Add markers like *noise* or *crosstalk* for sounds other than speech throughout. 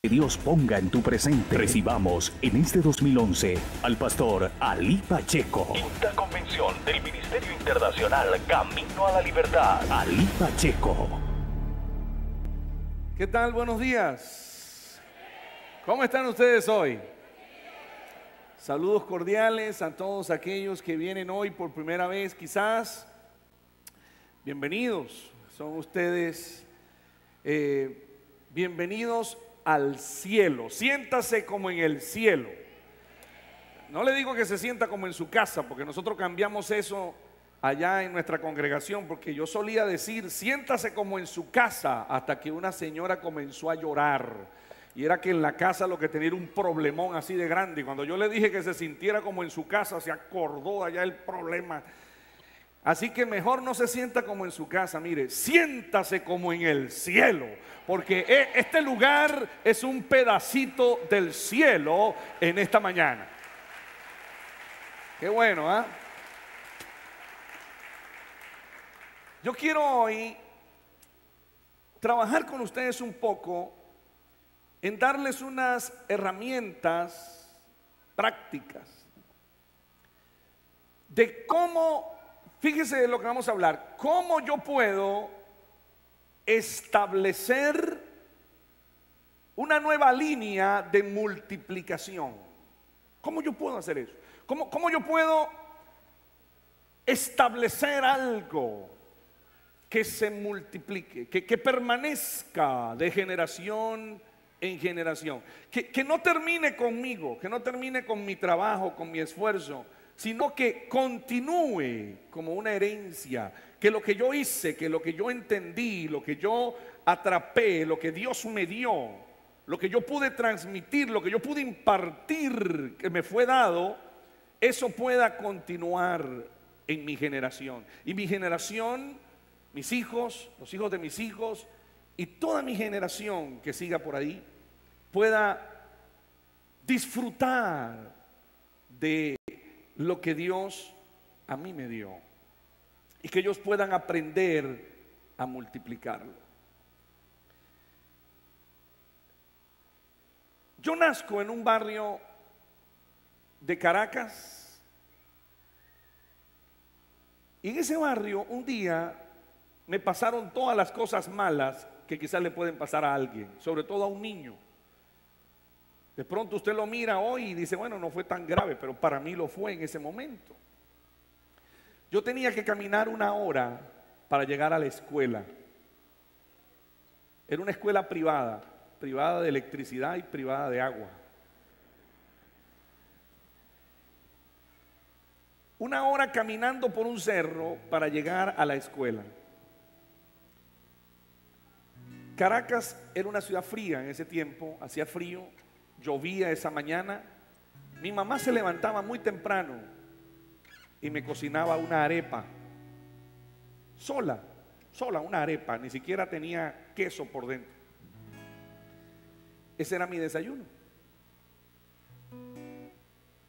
Que Dios ponga en tu presente. Recibamos en este 2011 al pastor Ali Pacheco. Quinta convención del Ministerio Internacional Camino a la Libertad. Ali Pacheco. ¿Qué tal? Buenos días. ¿Cómo están ustedes hoy? Saludos cordiales a todos aquellos que vienen hoy por primera vez, quizás. Bienvenidos. Son ustedes eh, bienvenidos al cielo. Siéntase como en el cielo. No le digo que se sienta como en su casa, porque nosotros cambiamos eso allá en nuestra congregación, porque yo solía decir, siéntase como en su casa, hasta que una señora comenzó a llorar. Y era que en la casa lo que tenía era un problemón así de grande. Y cuando yo le dije que se sintiera como en su casa, se acordó allá el problema. Así que mejor no se sienta como en su casa, mire, siéntase como en el cielo, porque e, este lugar es un pedacito del cielo en esta mañana. Qué bueno, ¿ah? Yo quiero hoy trabajar con ustedes un poco en darles unas herramientas prácticas de cómo Fíjese de lo que vamos a hablar. ¿Cómo yo puedo establecer una nueva línea de multiplicación? ¿Cómo yo puedo hacer eso? ¿Cómo, yo puedo establecer algo que se multiplique, que, permanezca de generación en generación? Que no termine conmigo, que no termine con mi trabajo, con mi esfuerzo sino que continúe como una herencia, que lo que yo hice, que lo que yo entendí, lo que yo atrapé, lo que Dios me dio, lo que yo pude transmitir, lo que yo pude impartir, que me fue dado, eso pueda continuar en mi generación. Y mi generación, mis hijos, los hijos de mis hijos y toda mi generación que siga por ahí, pueda disfrutar de lo que Dios a mí me dio y que ellos puedan aprender a multiplicarlo. Yo nazco en un barrio de Caracas y en ese barrio un día me pasaron todas las cosas malas que quizás le pueden pasar a alguien, sobre todo a un niño. De pronto usted lo mira hoy y dice, bueno, no fue tan grave, pero para mí lo fue en ese momento. Yo tenía que caminar una hora para llegar a la escuela. Era una escuela privada, privada de electricidad y privada de agua. Una hora caminando por un cerro para llegar a la escuela. Caracas era una ciudad fría en ese tiempo, hacía frío, llovía esa mañana, mi mamá se levantaba muy temprano y me cocinaba una arepa. Sola, sola, una arepa, ni siquiera tenía queso por dentro. Ese era mi desayuno.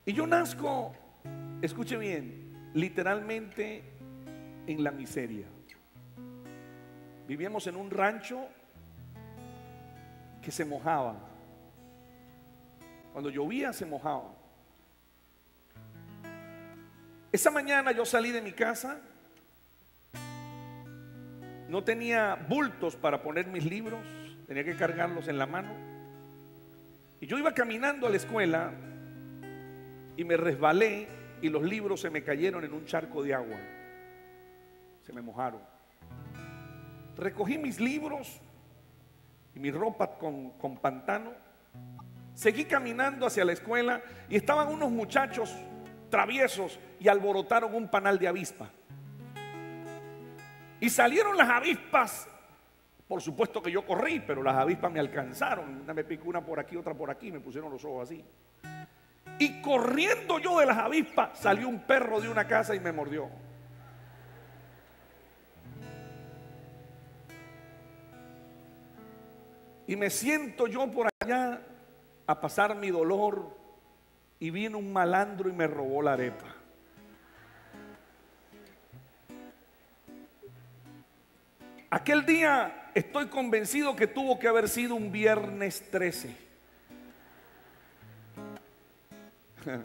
Y yo nazco, escuche bien, literalmente en la miseria. Vivíamos en un rancho que se mojaba. Cuando llovía se mojaba. Esa mañana yo salí de mi casa. No tenía bultos para poner mis libros. Tenía que cargarlos en la mano. Y yo iba caminando a la escuela y me resbalé y los libros se me cayeron en un charco de agua. Se me mojaron. Recogí mis libros y mi ropa con, con pantano Seguí caminando hacia la escuela y estaban unos muchachos traviesos y alborotaron un panal de avispa. Y salieron las avispas. Por supuesto que yo corrí, pero las avispas me alcanzaron. Una me picó una por aquí, otra por aquí, me pusieron los ojos así. Y corriendo yo de las avispas, salió un perro de una casa y me mordió. Y me siento yo por allá a pasar mi dolor y vino un malandro y me robó la arepa. Aquel día estoy convencido que tuvo que haber sido un viernes 13. *laughs*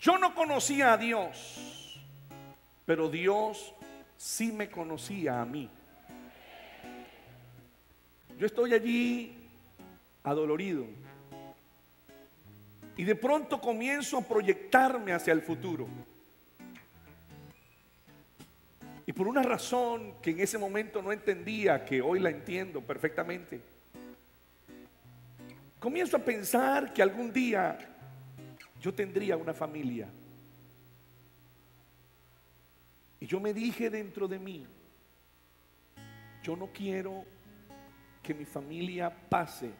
Yo no conocía a Dios, pero Dios sí me conocía a mí. Yo estoy allí adolorido. Y de pronto comienzo a proyectarme hacia el futuro. Y por una razón que en ese momento no entendía, que hoy la entiendo perfectamente, comienzo a pensar que algún día yo tendría una familia. Y yo me dije dentro de mí, yo no quiero que mi familia pase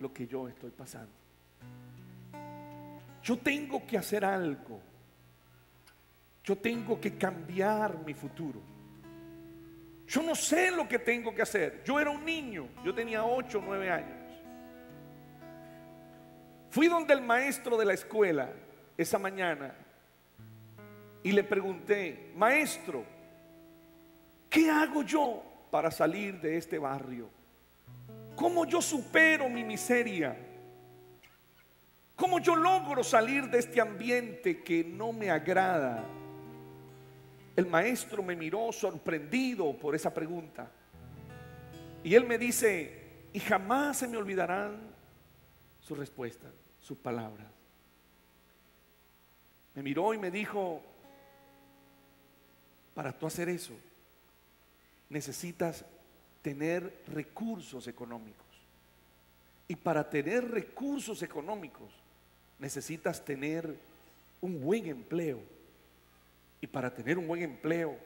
lo que yo estoy pasando. Yo tengo que hacer algo. Yo tengo que cambiar mi futuro. Yo no sé lo que tengo que hacer. Yo era un niño, yo tenía 8 o 9 años. Fui donde el maestro de la escuela esa mañana y le pregunté, maestro, ¿qué hago yo para salir de este barrio? ¿Cómo yo supero mi miseria? ¿Cómo yo logro salir de este ambiente que no me agrada? El maestro me miró sorprendido por esa pregunta. Y él me dice, y jamás se me olvidarán sus respuestas, sus palabras. Me miró y me dijo, para tú hacer eso, necesitas tener recursos económicos. Y para tener recursos económicos, necesitas tener un buen empleo. Y para tener un buen empleo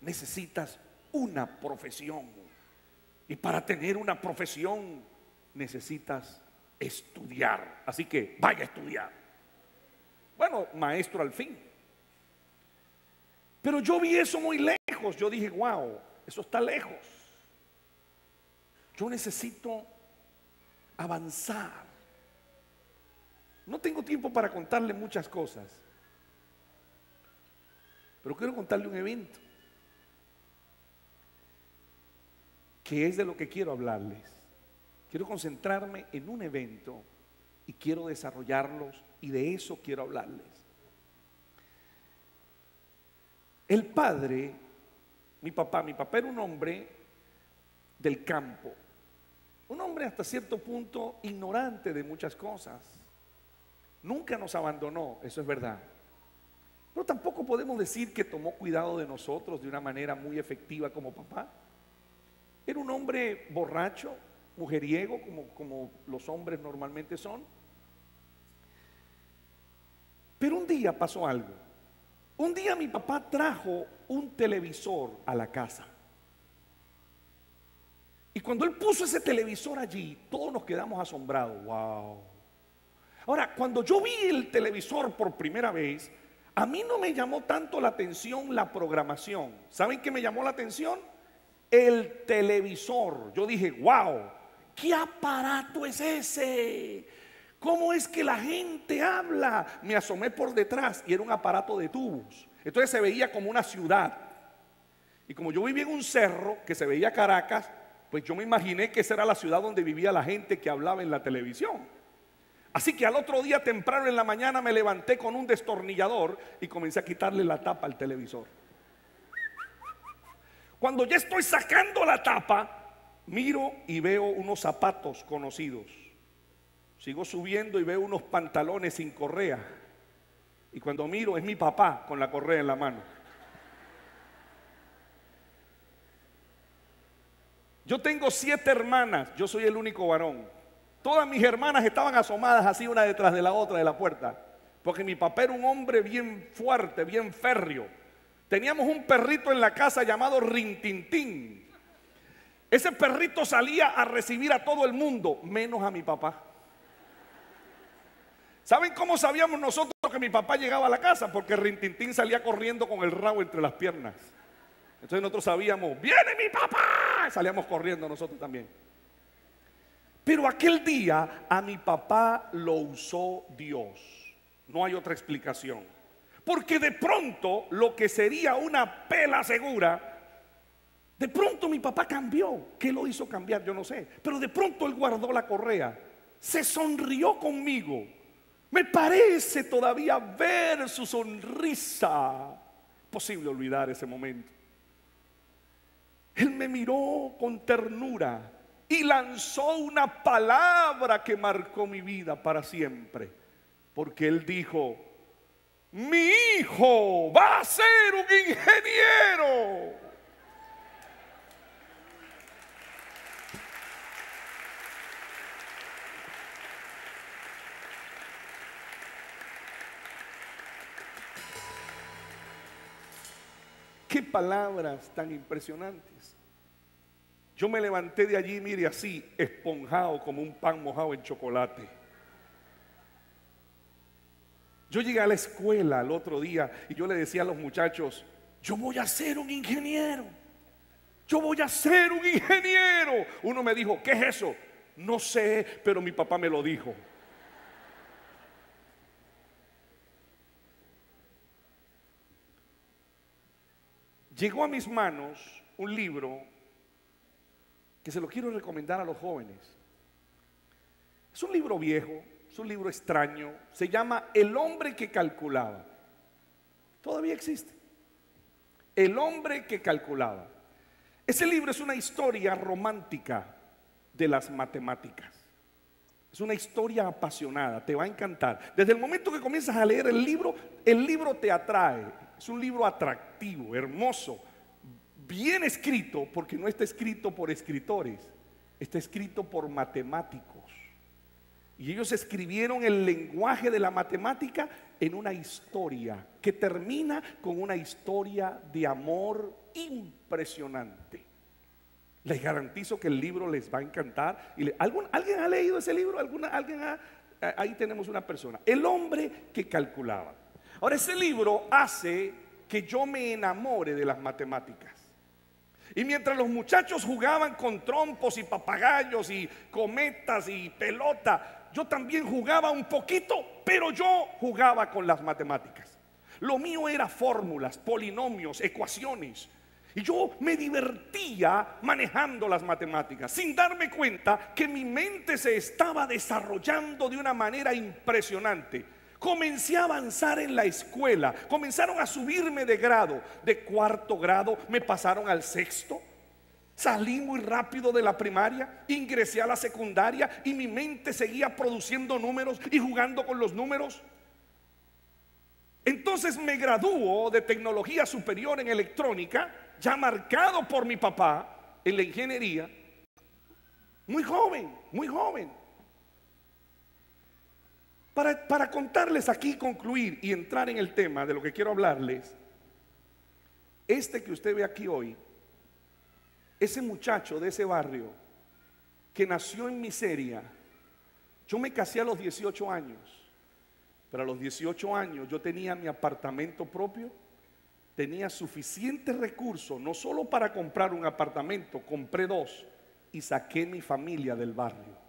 necesitas una profesión. Y para tener una profesión necesitas estudiar. Así que vaya a estudiar. Bueno, maestro al fin. Pero yo vi eso muy lejos. Yo dije, wow, eso está lejos. Yo necesito avanzar. No tengo tiempo para contarle muchas cosas, pero quiero contarle un evento que es de lo que quiero hablarles. Quiero concentrarme en un evento y quiero desarrollarlos y de eso quiero hablarles. El padre, mi papá, mi papá era un hombre del campo, un hombre hasta cierto punto ignorante de muchas cosas. Nunca nos abandonó, eso es verdad. Pero tampoco podemos decir que tomó cuidado de nosotros de una manera muy efectiva como papá. Era un hombre borracho, mujeriego, como, como los hombres normalmente son. Pero un día pasó algo. Un día mi papá trajo un televisor a la casa. Y cuando él puso ese televisor allí, todos nos quedamos asombrados. ¡Wow! Ahora, cuando yo vi el televisor por primera vez, a mí no me llamó tanto la atención la programación. ¿Saben qué me llamó la atención? El televisor. Yo dije, wow, ¿qué aparato es ese? ¿Cómo es que la gente habla? Me asomé por detrás y era un aparato de tubos. Entonces se veía como una ciudad. Y como yo vivía en un cerro que se veía Caracas, pues yo me imaginé que esa era la ciudad donde vivía la gente que hablaba en la televisión. Así que al otro día temprano en la mañana me levanté con un destornillador y comencé a quitarle la tapa al televisor. Cuando ya estoy sacando la tapa, miro y veo unos zapatos conocidos. Sigo subiendo y veo unos pantalones sin correa. Y cuando miro es mi papá con la correa en la mano. Yo tengo siete hermanas, yo soy el único varón. Todas mis hermanas estaban asomadas así una detrás de la otra de la puerta. Porque mi papá era un hombre bien fuerte, bien férreo. Teníamos un perrito en la casa llamado Rintintín. Ese perrito salía a recibir a todo el mundo, menos a mi papá. ¿Saben cómo sabíamos nosotros que mi papá llegaba a la casa? Porque Rintintín salía corriendo con el rabo entre las piernas. Entonces nosotros sabíamos, viene mi papá. Salíamos corriendo nosotros también. Pero aquel día a mi papá lo usó Dios. No hay otra explicación. Porque de pronto lo que sería una pela segura De pronto mi papá cambió. ¿Qué lo hizo cambiar? Yo no sé. Pero de pronto él guardó la correa. Se sonrió conmigo. Me parece todavía ver su sonrisa. Posible olvidar ese momento. Él me miró con ternura y lanzó una palabra que marcó mi vida para siempre. Porque él dijo, mi hijo va a ser un ingeniero. Palabras tan impresionantes. Yo me levanté de allí, mire, así, esponjado como un pan mojado en chocolate. Yo llegué a la escuela el otro día y yo le decía a los muchachos, yo voy a ser un ingeniero. Yo voy a ser un ingeniero. Uno me dijo, ¿qué es eso? No sé, pero mi papá me lo dijo. Llegó a mis manos un libro que se lo quiero recomendar a los jóvenes. Es un libro viejo, es un libro extraño, se llama El hombre que calculaba. Todavía existe. El hombre que calculaba. Ese libro es una historia romántica de las matemáticas. Es una historia apasionada, te va a encantar. Desde el momento que comienzas a leer el libro, el libro te atrae. Es un libro atractivo, hermoso, bien escrito, porque no está escrito por escritores, está escrito por matemáticos. Y ellos escribieron el lenguaje de la matemática en una historia que termina con una historia de amor impresionante. Les garantizo que el libro les va a encantar. ¿Alguien ha leído ese libro? ¿Alguna, ¿Alguien ahí tenemos una persona. El hombre que calculaba. Ahora, ese libro hace que yo me enamore de las matemáticas. Y mientras los muchachos jugaban con trompos y papagayos y cometas y pelota, yo también jugaba un poquito, pero yo jugaba con las matemáticas. Lo mío era fórmulas, polinomios, ecuaciones. Y yo me divertía manejando las matemáticas, sin darme cuenta que mi mente se estaba desarrollando de una manera impresionante. Comencé a avanzar en la escuela, comenzaron a subirme de grado, de cuarto grado me pasaron al sexto. Salí muy rápido de la primaria, ingresé a la secundaria y mi mente seguía produciendo números y jugando con los números. Entonces me graduó de tecnología superior en electrónica ya marcado por mi papá en la ingeniería, muy joven, muy joven. Para, contarles aquí, concluir y entrar en el tema de lo que quiero hablarles, este que usted ve aquí hoy, ese muchacho de ese barrio que nació en miseria, yo me casé a los 18 años, pero a los 18 años yo tenía mi apartamento propio tenía suficientes recursos, no solo para comprar un apartamento, compré dos y saqué mi familia del barrio.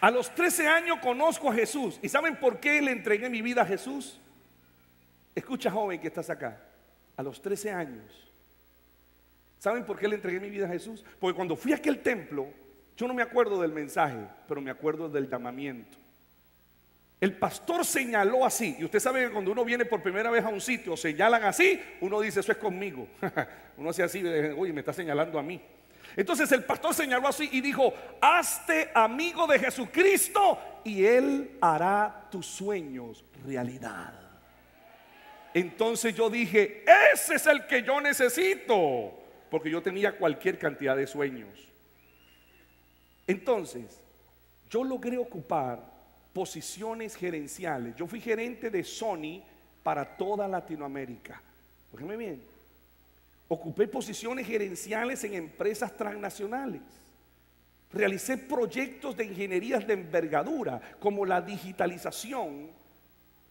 A los 13 años conozco a Jesús. ¿Y saben por qué le entregué mi vida a Jesús? Escucha joven que estás acá. A los 13 años ¿Saben por qué le entregué mi vida a Jesús? Porque cuando fui a aquel templo, yo no me acuerdo del mensaje, pero me acuerdo del llamamiento. El pastor señaló así, y usted sabe que cuando uno viene por primera vez a un sitio, señalan así, uno dice, eso es conmigo. *laughs* uno hace así, oye, me está señalando a mí. Entonces el pastor señaló así y dijo, hazte amigo de Jesucristo y Él hará tus sueños realidad. Entonces yo dije, ese es el que yo necesito porque yo tenía cualquier cantidad de sueños. Entonces, yo logré ocupar posiciones gerenciales. Yo fui gerente de Sony para toda Latinoamérica. Bien. Ocupé posiciones gerenciales en empresas transnacionales. Realicé proyectos de ingenierías de envergadura, como la digitalización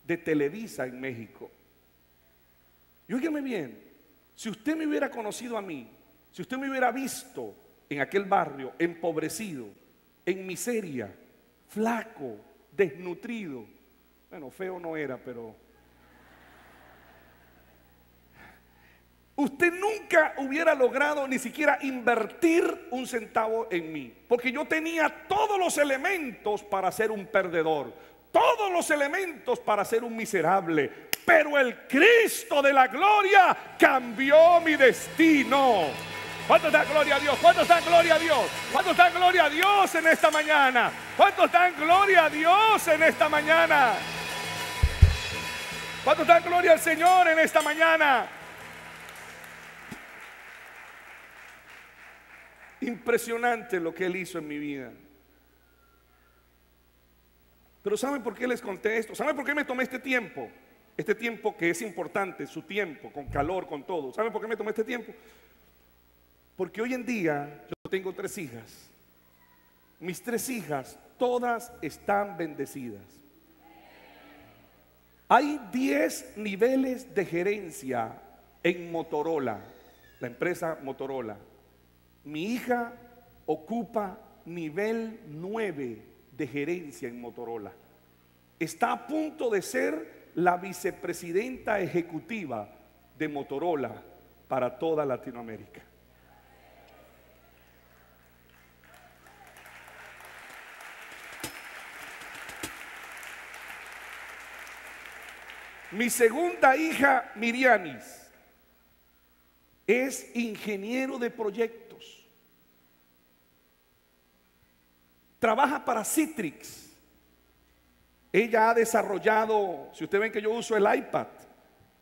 de Televisa en México. Y óigame bien, si usted me hubiera conocido a mí, si usted me hubiera visto en aquel barrio empobrecido, en miseria, flaco, desnutrido. Bueno, feo no era, pero... Usted nunca hubiera logrado ni siquiera invertir un centavo en mí, porque yo tenía todos los elementos para ser un perdedor, todos los elementos para ser un miserable, pero el Cristo de la gloria cambió mi destino. ¿Cuántos dan gloria a Dios? ¿Cuántos dan gloria a Dios? ¿Cuántos dan gloria a Dios en esta mañana? ¿Cuántos dan gloria a Dios en esta mañana? ¿Cuántos dan gloria al Señor en esta mañana? Impresionante lo que Él hizo en mi vida. Pero ¿saben por qué les conté esto? ¿Saben por qué me tomé este tiempo? Este tiempo que es importante, su tiempo, con calor, con todo. ¿Saben por qué me tomé este tiempo? Porque hoy en día yo tengo tres hijas. Mis tres hijas, todas están bendecidas. Hay 10 niveles de gerencia en Motorola, la empresa Motorola. Mi hija ocupa nivel 9 de gerencia en Motorola. Está a punto de ser la vicepresidenta ejecutiva de Motorola para toda Latinoamérica. Mi segunda hija, Mirianis, es ingeniero de proyectos. Trabaja para Citrix. Ella ha desarrollado, si ustedes ven que yo uso el iPad,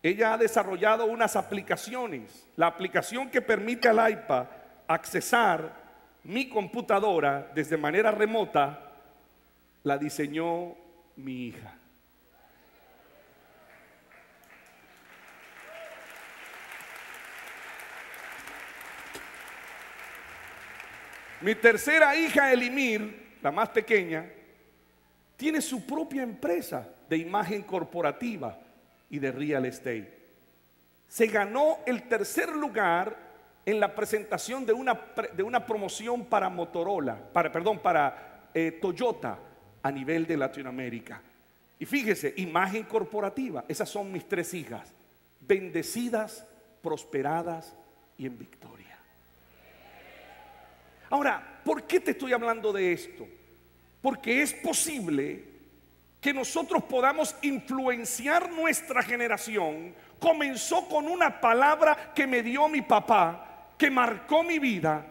ella ha desarrollado unas aplicaciones. La aplicación que permite al iPad accesar mi computadora desde manera remota, la diseñó mi hija. Mi tercera hija, Elimir, la más pequeña, tiene su propia empresa de imagen corporativa y de real estate. Se ganó el tercer lugar en la presentación de una, de una promoción para Motorola, para, perdón, para eh, Toyota a nivel de Latinoamérica. Y fíjese, imagen corporativa, esas son mis tres hijas, bendecidas, prosperadas y en victoria. Ahora, ¿por qué te estoy hablando de esto? Porque es posible que nosotros podamos influenciar nuestra generación. Comenzó con una palabra que me dio mi papá, que marcó mi vida.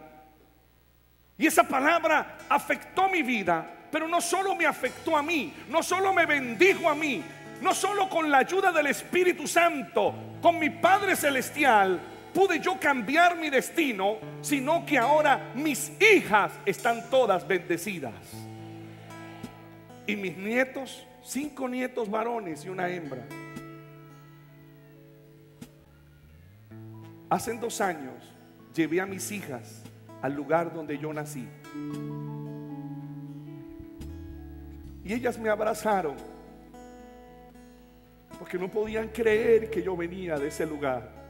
Y esa palabra afectó mi vida, pero no solo me afectó a mí, no solo me bendijo a mí, no solo con la ayuda del Espíritu Santo, con mi Padre Celestial, pude yo cambiar mi destino, sino que ahora mis hijas están todas bendecidas. Y mis nietos, cinco nietos varones y una hembra. Hace dos años llevé a mis hijas al lugar donde yo nací. Y ellas me abrazaron porque no podían creer que yo venía de ese lugar.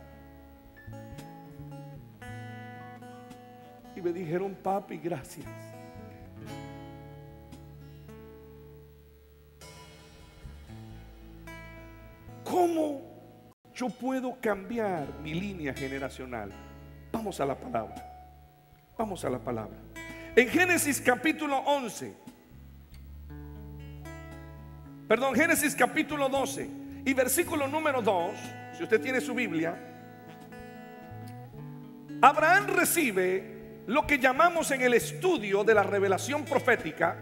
Me dijeron, papi, gracias. ¿Cómo yo puedo cambiar mi línea generacional? Vamos a la palabra. Vamos a la palabra. En Génesis capítulo 11, perdón, Génesis capítulo 12 y versículo número 2, si usted tiene su Biblia, Abraham recibe lo que llamamos en el estudio de la revelación profética,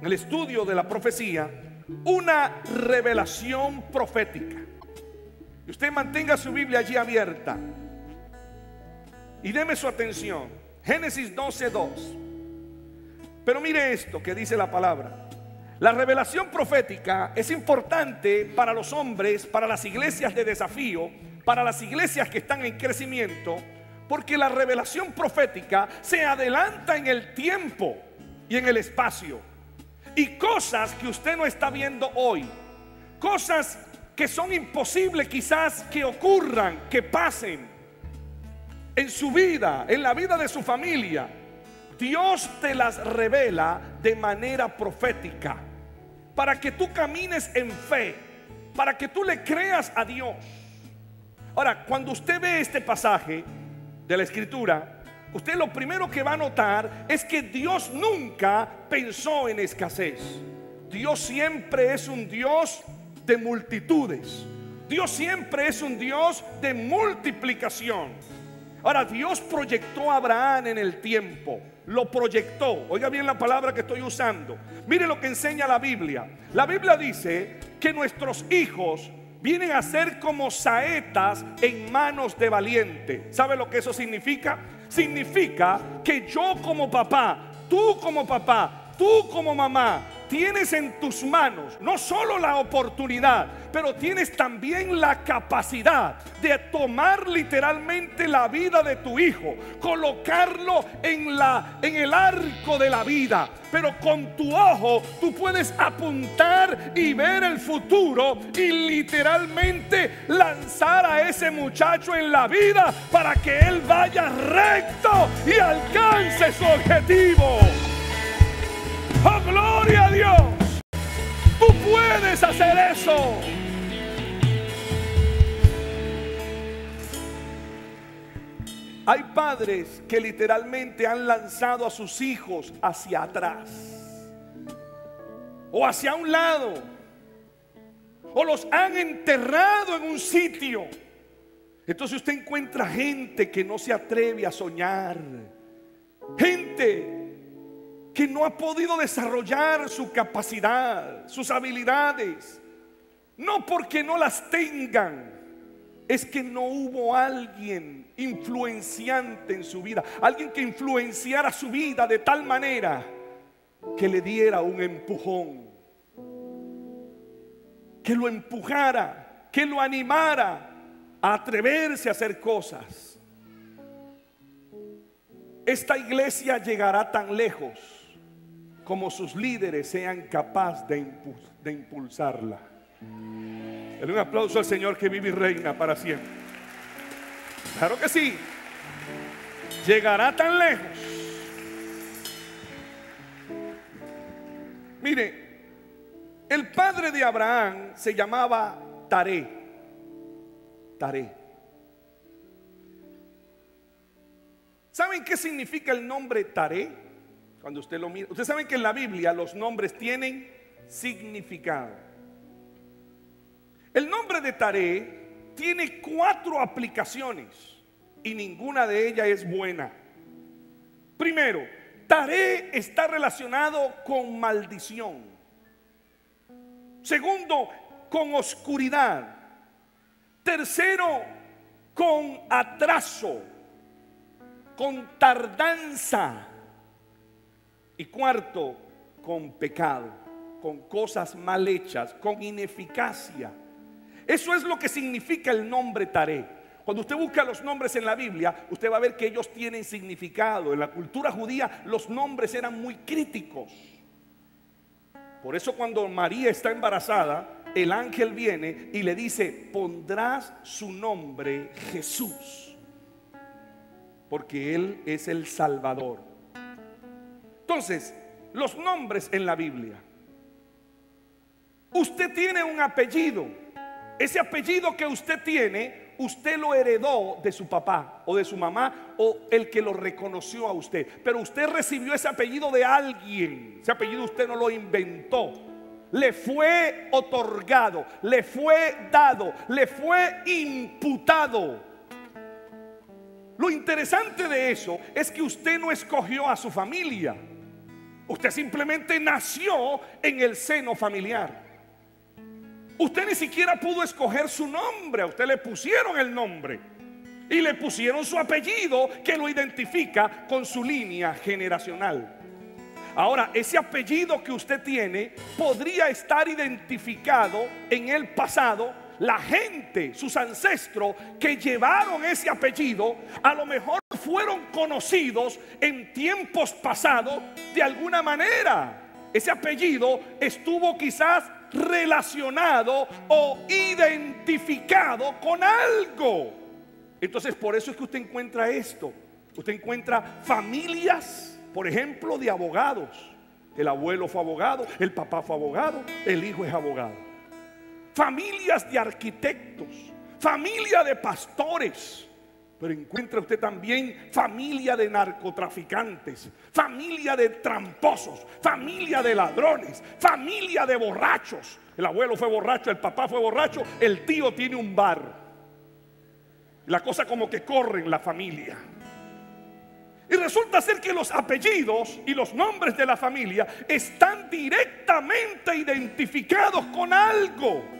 en el estudio de la profecía, una revelación profética. Y usted mantenga su Biblia allí abierta y deme su atención. Génesis 12:2. Pero mire esto que dice la palabra. La revelación profética es importante para los hombres, para las iglesias de desafío, para las iglesias que están en crecimiento porque la revelación profética se adelanta en el tiempo y en el espacio. Y cosas que usted no está viendo hoy, cosas que son imposibles quizás que ocurran, que pasen en su vida, en la vida de su familia, Dios te las revela de manera profética, para que tú camines en fe, para que tú le creas a Dios. Ahora, cuando usted ve este pasaje de la escritura, usted lo primero que va a notar es que Dios nunca pensó en escasez. Dios siempre es un Dios de multitudes. Dios siempre es un Dios de multiplicación. Ahora, Dios proyectó a Abraham en el tiempo. Lo proyectó. Oiga bien la palabra que estoy usando. Mire lo que enseña la Biblia. La Biblia dice que nuestros hijos vienen a ser como saetas en manos de valiente. ¿Sabe lo que eso significa? Significa que yo como papá, tú como papá, tú como mamá, tienes en tus manos no solo la oportunidad, pero tienes también la capacidad de tomar literalmente la vida de tu hijo, colocarlo en la en el arco de la vida, pero con tu ojo tú puedes apuntar y ver el futuro y literalmente lanzar a ese muchacho en la vida para que él vaya recto y alcance su objetivo. ¡Oh, gloria a Dios! Tú puedes hacer eso. Hay padres que literalmente han lanzado a sus hijos hacia atrás o hacia un lado o los han enterrado en un sitio. Entonces usted encuentra gente que no se atreve a soñar, gente que no ha podido desarrollar su capacidad, sus habilidades. No porque no las tengan, es que no hubo alguien influenciante en su vida, alguien que influenciara su vida de tal manera que le diera un empujón, que lo empujara, que lo animara a atreverse a hacer cosas. Esta iglesia llegará tan lejos como sus líderes sean capaces de, de impulsarla. Dale un aplauso al Señor que vive y reina para siempre. Claro que sí. Llegará tan lejos. Mire, el padre de Abraham se llamaba Taré. Taré. ¿Saben qué significa el nombre Taré? Cuando usted lo mira, ustedes saben que en la Biblia los nombres tienen significado. El nombre de Taré tiene cuatro aplicaciones y ninguna de ellas es buena. Primero, Taré está relacionado con maldición. Segundo, con oscuridad. Tercero, con atraso, con tardanza. Y cuarto, con pecado, con cosas mal hechas, con ineficacia. Eso es lo que significa el nombre Taré. Cuando usted busca los nombres en la Biblia, usted va a ver que ellos tienen significado. En la cultura judía los nombres eran muy críticos. Por eso cuando María está embarazada, el ángel viene y le dice, pondrás su nombre Jesús, porque Él es el Salvador. Entonces, los nombres en la Biblia. Usted tiene un apellido. Ese apellido que usted tiene, usted lo heredó de su papá o de su mamá o el que lo reconoció a usted. Pero usted recibió ese apellido de alguien. Ese apellido usted no lo inventó. Le fue otorgado, le fue dado, le fue imputado. Lo interesante de eso es que usted no escogió a su familia. Usted simplemente nació en el seno familiar. Usted ni siquiera pudo escoger su nombre, a usted le pusieron el nombre y le pusieron su apellido que lo identifica con su línea generacional. Ahora, ese apellido que usted tiene podría estar identificado en el pasado la gente, sus ancestros que llevaron ese apellido, a lo mejor fueron conocidos en tiempos pasados de alguna manera. Ese apellido estuvo quizás relacionado o identificado con algo. Entonces, por eso es que usted encuentra esto. Usted encuentra familias, por ejemplo, de abogados El abuelo fue abogado, el papá fue abogado, el hijo es abogado. Familias de arquitectos, familia de pastores. Pero encuentra usted también familia de narcotraficantes, familia de tramposos, familia de ladrones, familia de borrachos. El abuelo fue borracho, el papá fue borracho, el tío tiene un bar. La cosa como que corre en la familia. Y resulta ser que los apellidos y los nombres de la familia están directamente identificados con algo.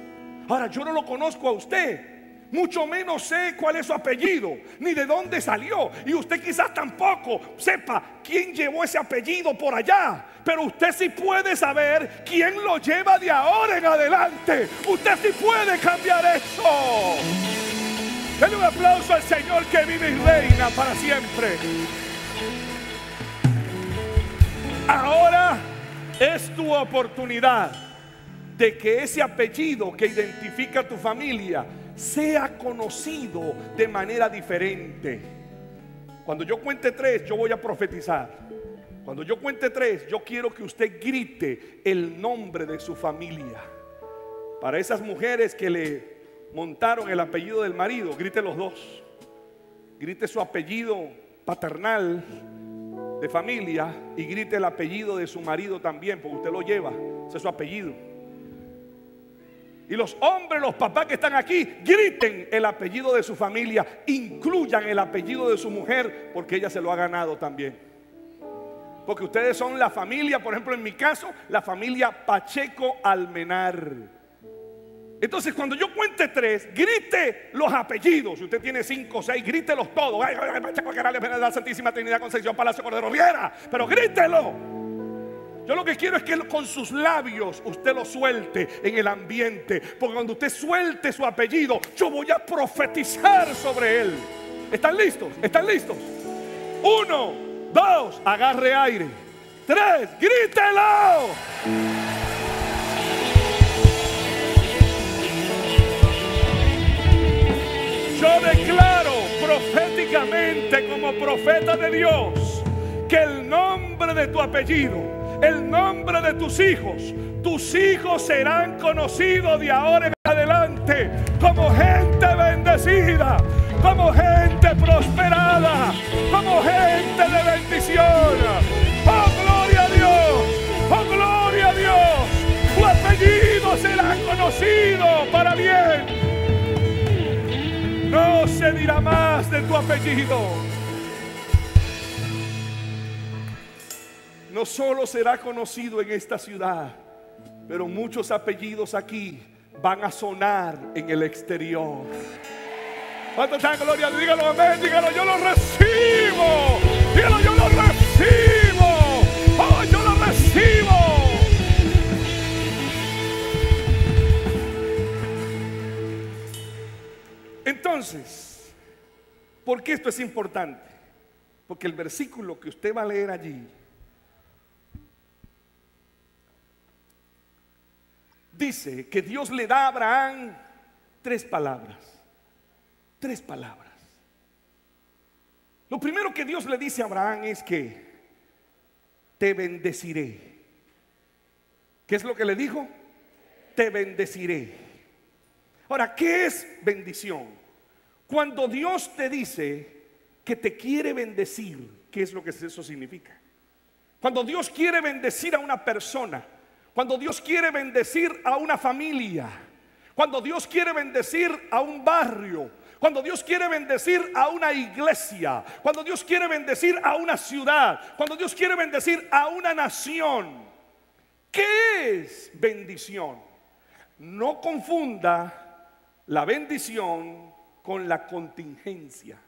Ahora, yo no lo conozco a usted. Mucho menos sé cuál es su apellido, ni de dónde salió. Y usted quizás tampoco sepa quién llevó ese apellido por allá. Pero usted sí puede saber quién lo lleva de ahora en adelante. Usted sí puede cambiar eso. Denle un aplauso al Señor que vive y reina para siempre. Ahora es tu oportunidad de que ese apellido que identifica a tu familia sea conocido de manera diferente. Cuando yo cuente tres, yo voy a profetizar. Cuando yo cuente tres, yo quiero que usted grite el nombre de su familia. Para esas mujeres que le montaron el apellido del marido, grite los dos. Grite su apellido paternal de familia y grite el apellido de su marido también, porque usted lo lleva, ese es su apellido. Y los hombres, los papás que están aquí, griten el apellido de su familia, incluyan el apellido de su mujer, porque ella se lo ha ganado también. Porque ustedes son la familia, por ejemplo, en mi caso, la familia Pacheco Almenar. Entonces, cuando yo cuente tres, grite los apellidos. Si usted tiene cinco o seis, grítelos todos. Ay, ay, Pacheco de la Santísima Trinidad Concepción Palacio Cordero Riera. Pero grítelo. Yo lo que quiero es que con sus labios usted lo suelte en el ambiente. Porque cuando usted suelte su apellido, yo voy a profetizar sobre él. ¿Están listos? ¿Están listos? Uno, dos, agarre aire. Tres, grítelo. Yo declaro proféticamente como profeta de Dios que el nombre de tu apellido el nombre de tus hijos. Tus hijos serán conocidos de ahora en adelante como gente bendecida, como gente prosperada, como gente de bendición. Oh, gloria a Dios, oh, gloria a Dios. Tu apellido será conocido para bien. No se dirá más de tu apellido. No solo será conocido en esta ciudad, pero muchos apellidos aquí van a sonar en el exterior. ¿Cuánto está gloria? Dígalo amén, dígalo, yo lo recibo. Dígalo, yo lo recibo. Oh, yo lo recibo. Entonces, ¿por qué esto es importante? Porque el versículo que usted va a leer allí dice que Dios le da a Abraham tres palabras. Tres palabras. Lo primero que Dios le dice a Abraham es que te bendeciré. ¿Qué es lo que le dijo? Te bendeciré. Ahora, ¿qué es bendición? Cuando Dios te dice que te quiere bendecir, ¿qué es lo que eso significa? Cuando Dios quiere bendecir a una persona, cuando Dios quiere bendecir a una familia, cuando Dios quiere bendecir a un barrio, cuando Dios quiere bendecir a una iglesia, cuando Dios quiere bendecir a una ciudad, cuando Dios quiere bendecir a una nación. ¿Qué es bendición? No confunda la bendición con la contingencia.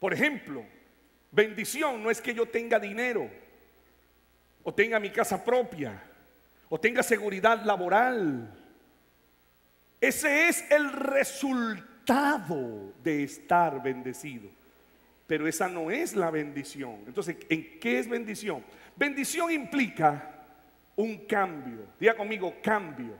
Por ejemplo, bendición no es que yo tenga dinero o tenga mi casa propia, o tenga seguridad laboral. Ese es el resultado de estar bendecido. Pero esa no es la bendición. Entonces, ¿en qué es bendición? Bendición implica un cambio. Diga conmigo, cambio.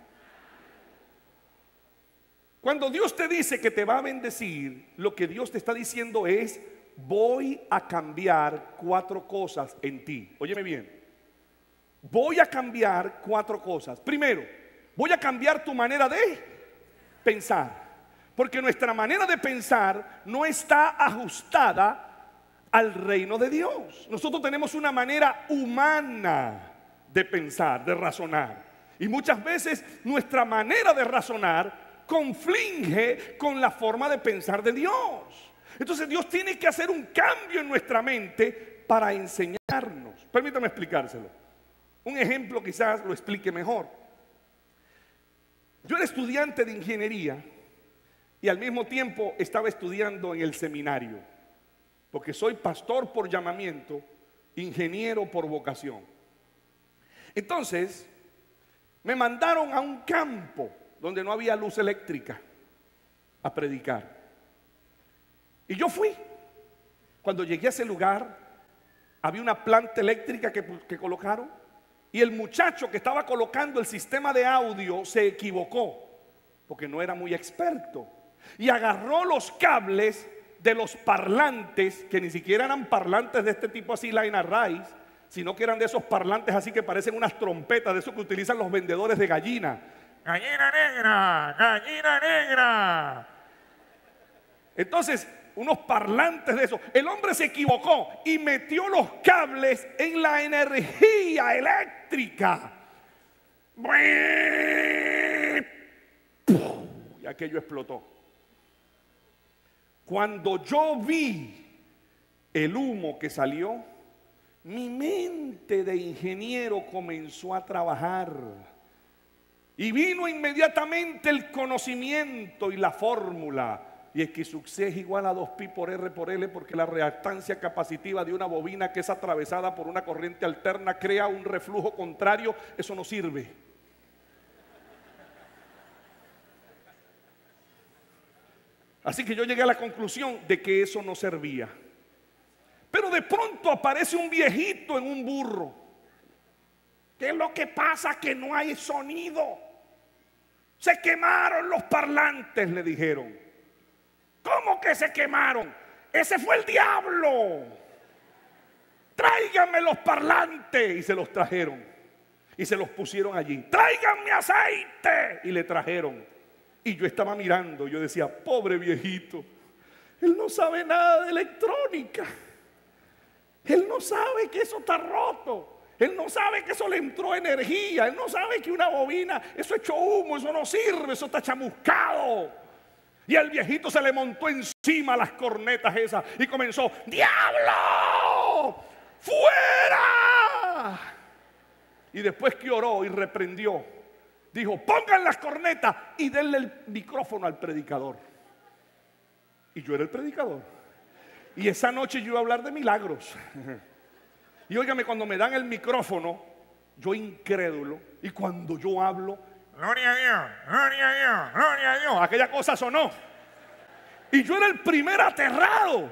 Cuando Dios te dice que te va a bendecir, lo que Dios te está diciendo es, voy a cambiar cuatro cosas en ti. Óyeme bien. Voy a cambiar cuatro cosas. Primero, voy a cambiar tu manera de pensar. Porque nuestra manera de pensar no está ajustada al reino de Dios. Nosotros tenemos una manera humana de pensar, de razonar. Y muchas veces nuestra manera de razonar conflige con la forma de pensar de Dios. Entonces Dios tiene que hacer un cambio en nuestra mente para enseñarnos. Permítame explicárselo. Un ejemplo quizás lo explique mejor. Yo era estudiante de ingeniería y al mismo tiempo estaba estudiando en el seminario, porque soy pastor por llamamiento, ingeniero por vocación. Entonces, me mandaron a un campo donde no había luz eléctrica a predicar. Y yo fui. Cuando llegué a ese lugar, había una planta eléctrica que, colocaron y el muchacho que estaba colocando el sistema de audio se equivocó porque no era muy experto y agarró los cables de los parlantes que ni siquiera eran parlantes de este tipo así line arrays, sino que eran de esos parlantes así que parecen unas trompetas de esos que utilizan los vendedores de gallina. Gallina negra, gallina negra. Entonces, unos parlantes de eso. El hombre se equivocó y metió los cables en la energía eléctrica. Y aquello explotó. Cuando yo vi el humo que salió, mi mente de ingeniero comenzó a trabajar. Y vino inmediatamente el conocimiento y la fórmula y es que C es igual a 2pi por R por L porque la reactancia capacitiva de una bobina que es atravesada por una corriente alterna crea un reflujo contrario, eso no sirve. Así que yo llegué a la conclusión de que eso no servía. Pero de pronto aparece un viejito en un burro. ¿Qué es lo que pasa? Que no hay sonido. Se quemaron los parlantes, le dijeron. ¿Cómo que se quemaron? Ese fue el diablo. Tráiganme los parlantes. Y se los trajeron. Y se los pusieron allí. Tráiganme aceite. Y le trajeron. Y yo estaba mirando. Yo decía, pobre viejito. Él no sabe nada de electrónica. Él no sabe que eso está roto. Él no sabe que eso le entró energía. Él no sabe que una bobina, eso hecho humo, eso no sirve, eso está chamuscado. Y el viejito se le montó encima las cornetas esas y comenzó, ¡Diablo! ¡Fuera! Y después que oró y reprendió, dijo, pongan las cornetas y denle el micrófono al predicador. Y yo era el predicador. Y esa noche yo iba a hablar de milagros. Y óigame, cuando me dan el micrófono, yo incrédulo, y cuando yo hablo, Gloria a Dios, gloria a Dios, gloria a Dios. Aquella cosa sonó. Y yo era el primer aterrado.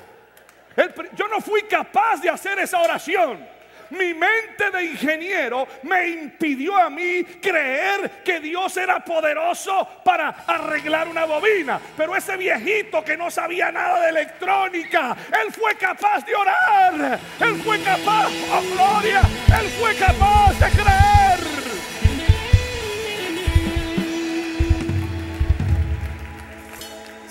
yo no fui capaz de hacer esa oración. Mi mente de ingeniero me impidió a mí creer que Dios era poderoso para arreglar una bobina. Pero ese viejito que no sabía nada de electrónica, él fue capaz de orar. Él fue capaz, oh gloria, él fue capaz de creer.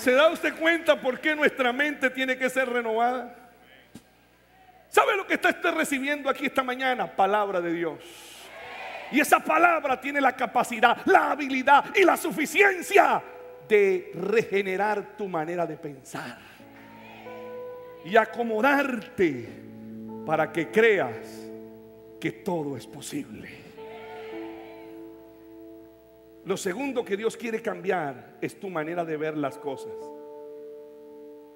¿Se da usted cuenta por qué nuestra mente tiene que ser renovada? ¿Sabe lo que está usted recibiendo aquí esta mañana? Palabra de Dios. Y esa palabra tiene la capacidad, la habilidad y la suficiencia de regenerar tu manera de pensar. Y acomodarte para que creas que todo es posible. Lo segundo que Dios quiere cambiar es tu manera de ver las cosas.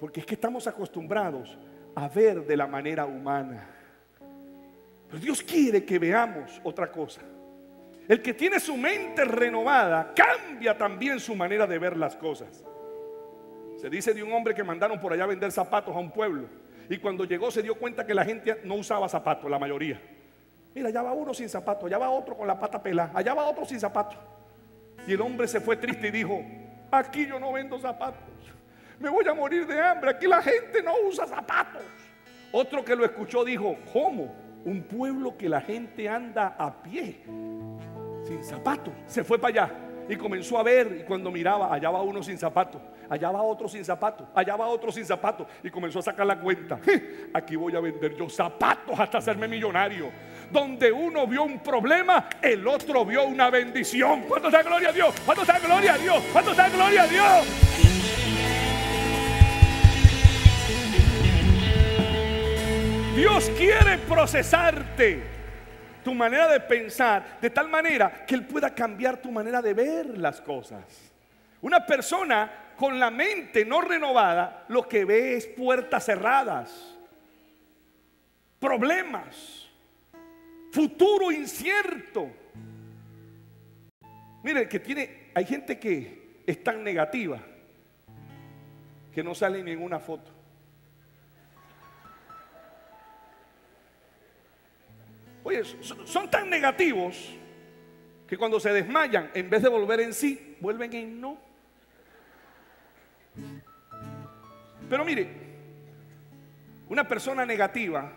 Porque es que estamos acostumbrados a ver de la manera humana. Pero Dios quiere que veamos otra cosa. El que tiene su mente renovada cambia también su manera de ver las cosas. Se dice de un hombre que mandaron por allá a vender zapatos a un pueblo. Y cuando llegó se dio cuenta que la gente no usaba zapatos, la mayoría. Mira, allá va uno sin zapatos, allá va otro con la pata pelada, allá va otro sin zapatos. Y el hombre se fue triste y dijo, aquí yo no vendo zapatos. me voy a morir de hambre, aquí la gente no usa zapatos. Otro que lo escuchó dijo, ¿cómo? Un pueblo que la gente anda a pie, sin zapatos. Se fue para allá y comenzó a ver y cuando miraba, allá va uno sin zapatos, allá va otro sin zapatos, allá va otro sin zapatos y comenzó a sacar la cuenta. Aquí voy a vender yo zapatos hasta hacerme millonario. Donde uno vio un problema, el otro vio una bendición. ¿Cuánto está gloria a Dios? ¿Cuánto está gloria a Dios? ¿Cuánto está gloria a Dios? Dios quiere procesarte tu manera de pensar de tal manera que Él pueda cambiar tu manera de ver las cosas. Una persona con la mente no renovada lo que ve es puertas cerradas, problemas, futuro incierto. Mire, que tiene, hay gente que es tan negativa que no sale ninguna foto. Oye, son tan negativos que cuando se desmayan, en vez de volver en sí, vuelven en no. Pero mire, una persona negativa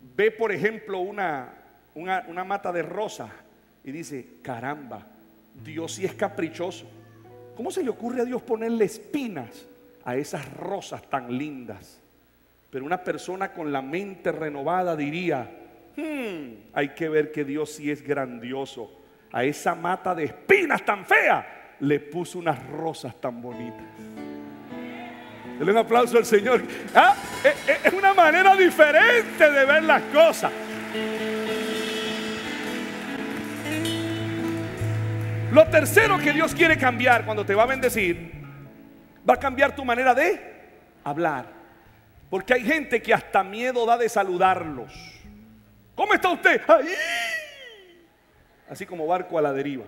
ve, por ejemplo, una, una, mata de rosa y dice, caramba, Dios sí es caprichoso. ¿Cómo se le ocurre a Dios ponerle espinas a esas rosas tan lindas? Pero una persona con la mente renovada diría, Hmm, hay que ver que Dios sí es grandioso. A esa mata de espinas tan fea le puso unas rosas tan bonitas. Dale un aplauso al Señor. Ah, eh, eh, es una manera diferente de ver las cosas. Lo tercero que Dios quiere cambiar cuando te va a bendecir, va a cambiar tu manera de hablar. Porque hay gente que hasta miedo da de saludarlos. ¿Cómo está usted? Así como barco a la deriva.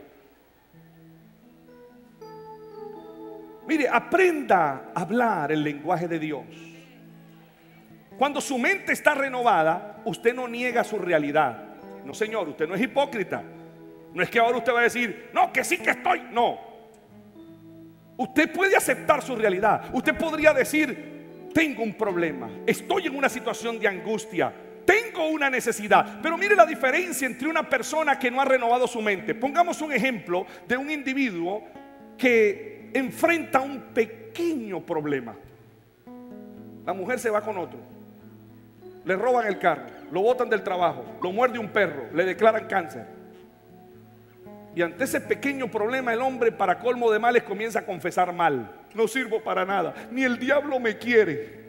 Mire, aprenda a hablar el lenguaje de Dios. Cuando su mente está renovada, usted no niega su realidad. No, señor, usted no es hipócrita. No es que ahora usted va a decir, no, que sí que estoy. No. Usted puede aceptar su realidad. Usted podría decir, tengo un problema. Estoy en una situación de angustia tengo una necesidad. Pero mire la diferencia entre una persona que no ha renovado su mente. Pongamos un ejemplo de un individuo que enfrenta un pequeño problema. La mujer se va con otro. Le roban el carro, lo botan del trabajo, lo muerde un perro, le declaran cáncer. Y ante ese pequeño problema el hombre para colmo de males comienza a confesar mal. No sirvo para nada, ni el diablo me quiere.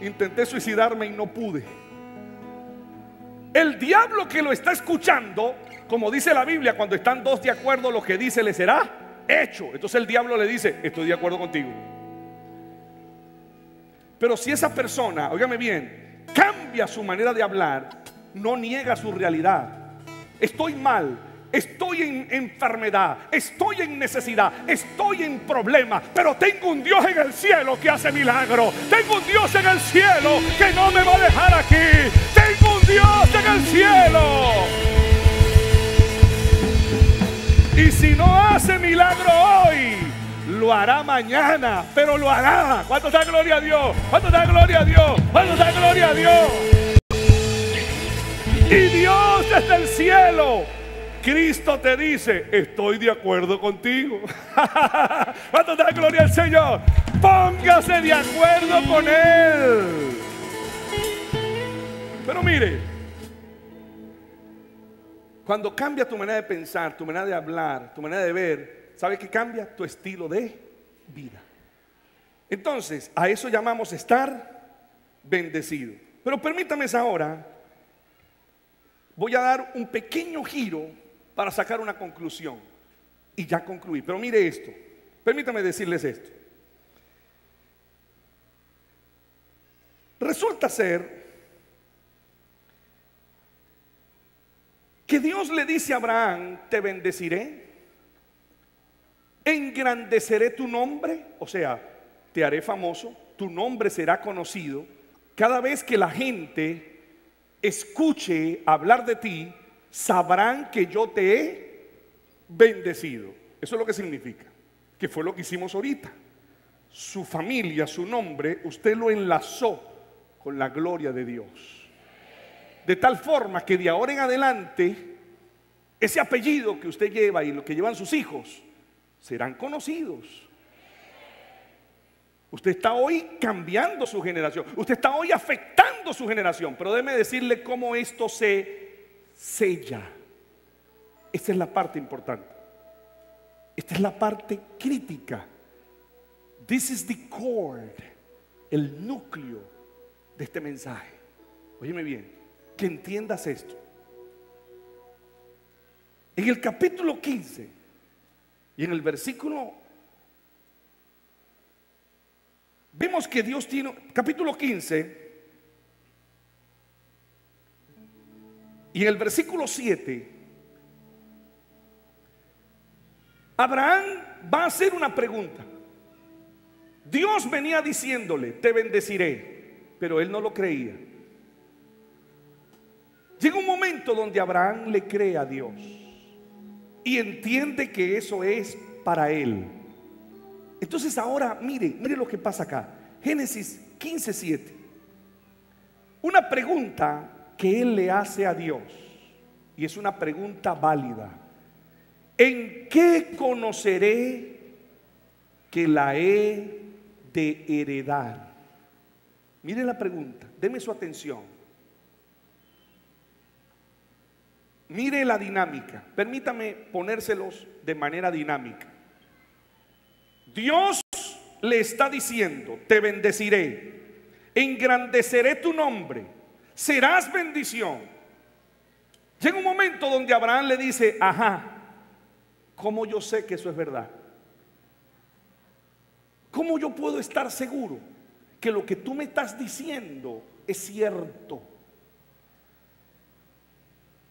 Intenté suicidarme y no pude. El diablo que lo está escuchando, como dice la Biblia, cuando están dos de acuerdo, lo que dice le será hecho. Entonces el diablo le dice, estoy de acuerdo contigo. Pero si esa persona, óigame bien, cambia su manera de hablar, no niega su realidad. Estoy mal, estoy en enfermedad, estoy en necesidad, estoy en problema, pero tengo un Dios en el cielo que hace milagro. Tengo un Dios en el cielo que no me va a dejar aquí. Tengo un Dios en el cielo. Y si no hace milagro hoy, lo hará mañana, pero lo hará. ¿Cuánto da gloria a Dios? ¿Cuánto da gloria a Dios? ¿Cuánto da gloria a Dios? Y Dios desde el cielo Cristo te dice, estoy de acuerdo contigo. *laughs* ¿Cuánto da gloria al Señor? Póngase de acuerdo con Él. Pero mire, cuando cambia tu manera de pensar, tu manera de hablar, tu manera de ver, ¿sabes qué cambia? Tu estilo de vida. Entonces, a eso llamamos estar bendecido. Pero permítame ahora, voy a dar un pequeño giro para sacar una conclusión y ya concluir. Pero mire esto, permítame decirles esto. Resulta ser que Dios le dice a Abraham, te bendeciré, engrandeceré tu nombre, o sea, te haré famoso, tu nombre será conocido. Cada vez que la gente escuche hablar de ti, sabrán que yo te he bendecido. Eso es lo que significa, que fue lo que hicimos ahorita. su familia, su nombre, usted lo enlazó con la gloria de Dios. De tal forma que de ahora en adelante, ese apellido que usted lleva y lo que llevan sus hijos serán conocidos. Usted está hoy cambiando su generación. Usted está hoy afectando su generación. Pero déjeme decirle cómo esto se sella. Esta es la parte importante. Esta es la parte crítica. This is the core, el núcleo de este mensaje. Óyeme bien, que entiendas esto. En el capítulo 15 y en el versículo, vemos que Dios tiene, capítulo 15, y en el versículo 7, Abraham va a hacer una pregunta. Dios venía diciéndole, te bendeciré, pero él no lo creía. Llega un momento donde Abraham le cree a Dios y entiende que eso es para él. Entonces ahora mire, mire lo que pasa acá. Génesis 15:7. Una pregunta que él le hace a Dios y es una pregunta válida. ¿En qué conoceré que la he de heredar? Mire la pregunta, deme su atención. Mire la dinámica. Permítame ponérselos de manera dinámica. Dios le está diciendo, te bendeciré, engrandeceré tu nombre, serás bendición. Llega un momento donde Abraham le dice, ajá, ¿cómo yo sé que eso es verdad? ¿Cómo yo puedo estar seguro que lo que tú me estás diciendo es cierto?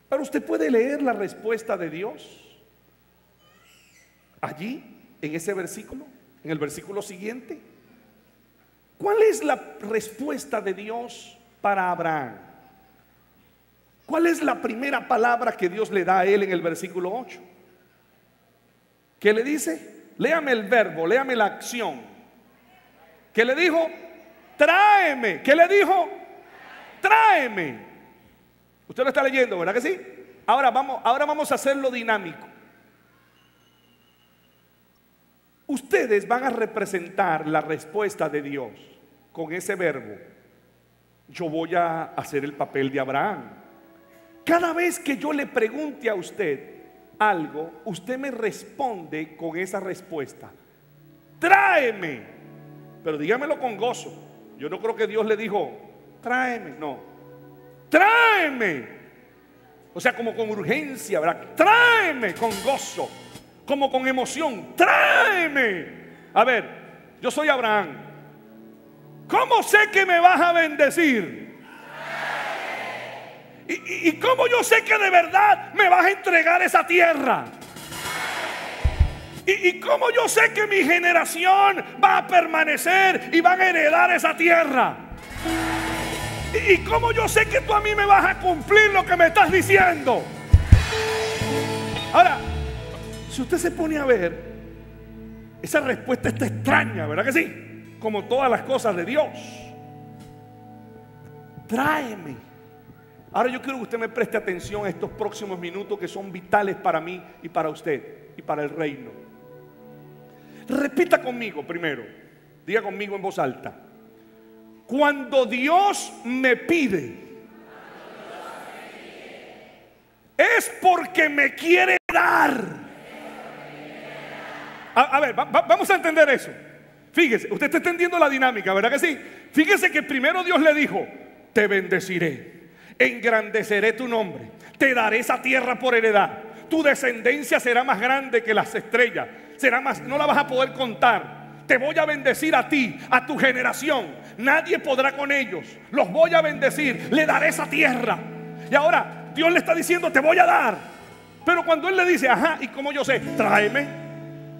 Pero usted puede leer la respuesta de Dios allí, en ese versículo, en el versículo siguiente. ¿Cuál es la respuesta de Dios para Abraham? ¿Cuál es la primera palabra que Dios le da a él en el versículo 8? ¿Qué le dice? Léame el verbo, léame la acción. ¿Qué le dijo? Tráeme. ¿Qué le dijo? Tráeme. Usted lo está leyendo, ¿verdad que sí? Ahora vamos, ahora vamos a hacerlo dinámico. Ustedes van a representar la respuesta de Dios con ese verbo. Yo voy a hacer el papel de Abraham. Cada vez que yo le pregunte a usted algo, usted me responde con esa respuesta. Tráeme. Pero dígamelo con gozo. Yo no creo que Dios le dijo, tráeme. No tráeme. O sea, como con urgencia, ¿verdad? Tráeme con gozo, como con emoción, tráeme. A ver, yo soy Abraham. ¿Cómo sé que me vas a bendecir? ¿Y, y, cómo yo sé que de verdad me vas a entregar esa tierra? ¿Y, ¿Y cómo yo sé que mi generación va a permanecer y van a heredar esa tierra? ¿Y cómo yo sé que tú a mí me vas a cumplir lo que me estás diciendo? Ahora, si usted se pone a ver, esa respuesta está extraña, ¿verdad que sí? Como todas las cosas de Dios. Tráeme. Ahora yo quiero que usted me preste atención a estos próximos minutos que son vitales para mí y para usted y para el reino. Repita conmigo primero. Diga conmigo en voz alta. Cuando Dios me pide, es porque me quiere dar. A, ver, vamos a entender eso. Fíjese, usted está entendiendo la dinámica, ¿verdad que sí? Fíjese que primero Dios le dijo, te bendeciré, engrandeceré tu nombre, te daré esa tierra por heredad. Tu descendencia será más grande que las estrellas, será más, no la vas a poder contar te voy a bendecir a ti, a tu generación. Nadie podrá con ellos. Los voy a bendecir. Le daré esa tierra. Y ahora Dios le está diciendo, te voy a dar. Pero cuando Él le dice, ajá, ¿y como yo sé? Tráeme.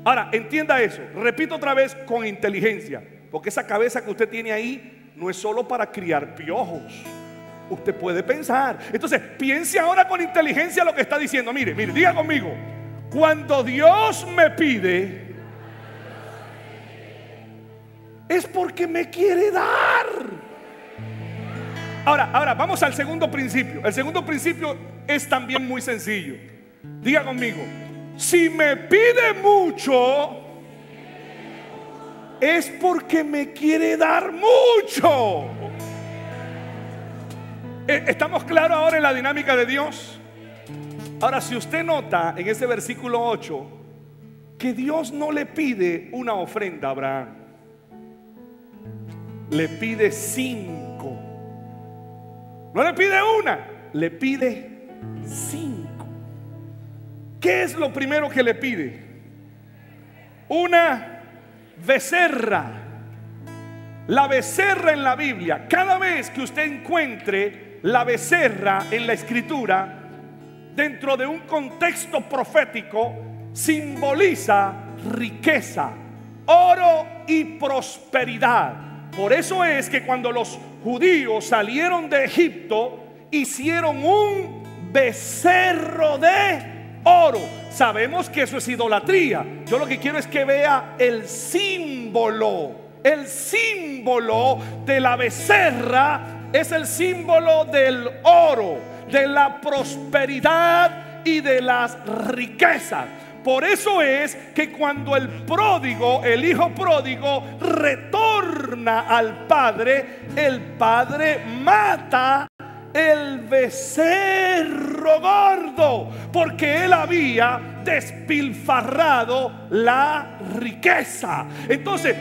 Ahora, entienda eso. Repito otra vez con inteligencia. Porque esa cabeza que usted tiene ahí no es solo para criar piojos. Usted puede pensar. Entonces, piense ahora con inteligencia lo que está diciendo. Mire, mire, diga conmigo. Cuando Dios me pide es porque me quiere dar. Ahora, ahora, vamos al segundo principio. El segundo principio es también muy sencillo. Diga conmigo, si me pide mucho, es porque me quiere dar mucho. Eh, ¿Estamos claros ahora en la dinámica de Dios? Ahora, si usted nota en ese versículo 8 que Dios no le pide una ofrenda a Abraham, le pide cinco. No le pide una, le pide cinco. ¿Qué es lo primero que le pide? Una becerra. La becerra en la Biblia, cada vez que usted encuentre la becerra en la escritura, dentro de un contexto profético, simboliza riqueza, oro y prosperidad. Por eso es que cuando los judíos salieron de Egipto, hicieron un becerro de oro. Sabemos que eso es idolatría. Yo lo que quiero es que vea el símbolo. El símbolo de la becerra es el símbolo del oro, de la prosperidad y de las riquezas. Por eso es que cuando el pródigo, el hijo pródigo, retorna al padre, el padre mata el becerro gordo, porque él había despilfarrado la riqueza. Entonces,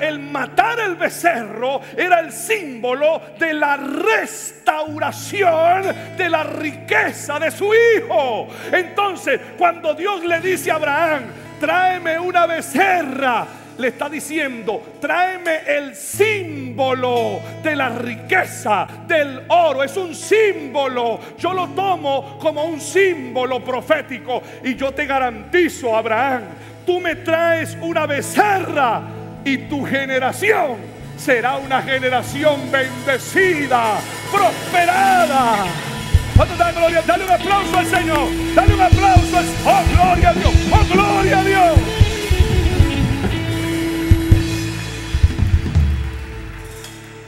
el matar el becerro era el símbolo de la restauración de la riqueza de su hijo. Entonces, cuando Dios le dice a Abraham, tráeme una becerra, le está diciendo, tráeme el símbolo de la riqueza del oro. Es un símbolo. Yo lo tomo como un símbolo profético. Y yo te garantizo, Abraham, tú me traes una becerra y tu generación será una generación bendecida, prosperada. ¿Cuánto da gloria? Dale un aplauso al Señor. Dale un aplauso. Al... Oh, gloria a Dios. Oh, gloria a Dios.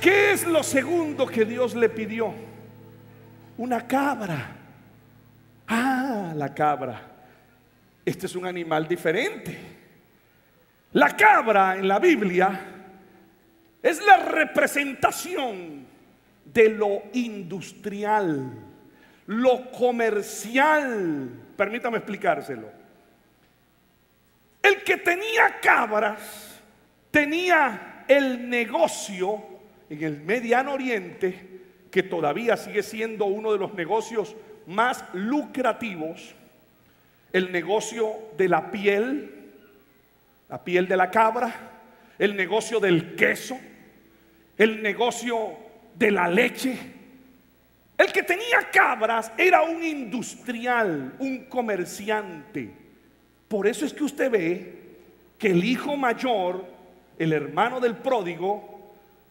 ¿Qué es lo segundo que Dios le pidió? Una cabra. Ah, la cabra. Este es un animal diferente. La cabra en la Biblia es la representación de lo industrial, lo comercial. Permítame explicárselo. El que tenía cabras tenía el negocio en el Mediano Oriente, que todavía sigue siendo uno de los negocios más lucrativos, el negocio de la piel, la piel de la cabra, el negocio del queso, el negocio de la leche. El que tenía cabras era un industrial, un comerciante. Por eso es que usted ve que el hijo mayor, el hermano del pródigo,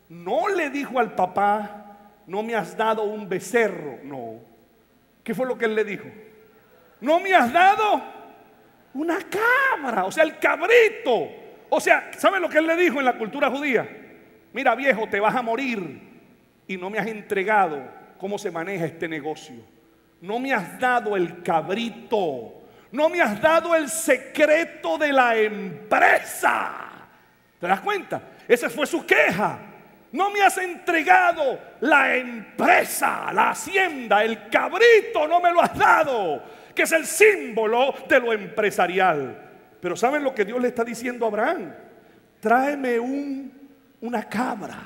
no le dijo al papá, no me has dado un becerro. No. ¿Qué fue lo que él le dijo? No me has dado una cabra, o sea, el cabrito. O sea, ¿saben lo que él le dijo en la cultura judía? Mira viejo, te vas a morir y no me has entregado cómo se maneja este negocio. No me has dado el cabrito. No me has dado el secreto de la empresa. ¿Te das cuenta? Esa fue su queja. No me has entregado la empresa, la hacienda, el cabrito, no me lo has dado, que es el símbolo de lo empresarial. Pero ¿saben lo que Dios le está diciendo a Abraham? Tráeme un, una cabra,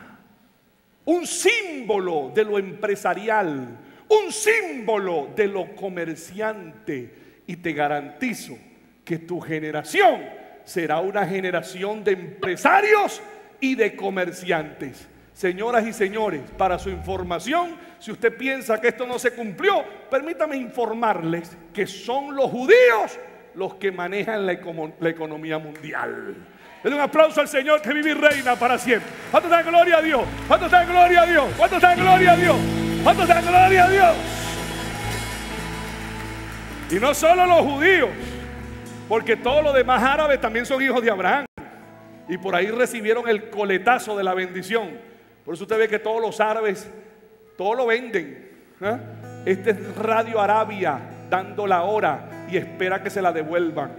un símbolo de lo empresarial, un símbolo de lo comerciante. Y te garantizo que tu generación será una generación de empresarios y de comerciantes. Señoras y señores, para su información, si usted piensa que esto no se cumplió, permítame informarles que son los judíos los que manejan la, economía mundial. Le un aplauso al Señor que vive y reina para siempre. ¿Cuánto está gloria a Dios? ¿Cuánto está gloria a Dios? ¿Cuánto está gloria a Dios? ¿Cuánto está gloria a Dios? Y no solo los judíos, porque todos los demás árabes también son hijos de Abraham. y por ahí recibieron el coletazo de la bendición. Por eso usted ve que todos los árabes, todo lo venden. ¿eh? Este es Radio Arabia dando la hora y espera que se la devuelvan.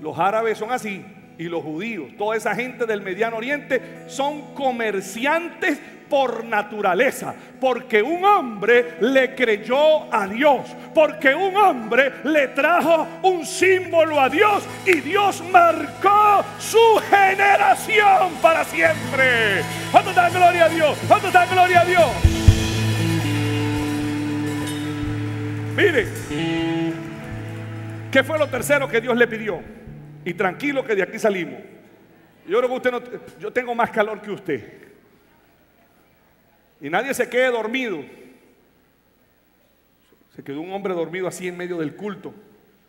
Los árabes son así y los judíos, toda esa gente del Mediano Oriente son comerciantes por naturaleza, porque un hombre le creyó a Dios, porque un hombre le trajo un símbolo a Dios y Dios marcó su generación para siempre. ¿Cuánto está gloria a Dios? ¿Cuánto está gloria a Dios? Mire, ¿qué fue lo tercero que Dios le pidió? Y tranquilo que de aquí salimos. Yo creo que usted no, yo tengo más calor que usted. Y nadie se quede dormido. Se quedó un hombre dormido así en medio del culto,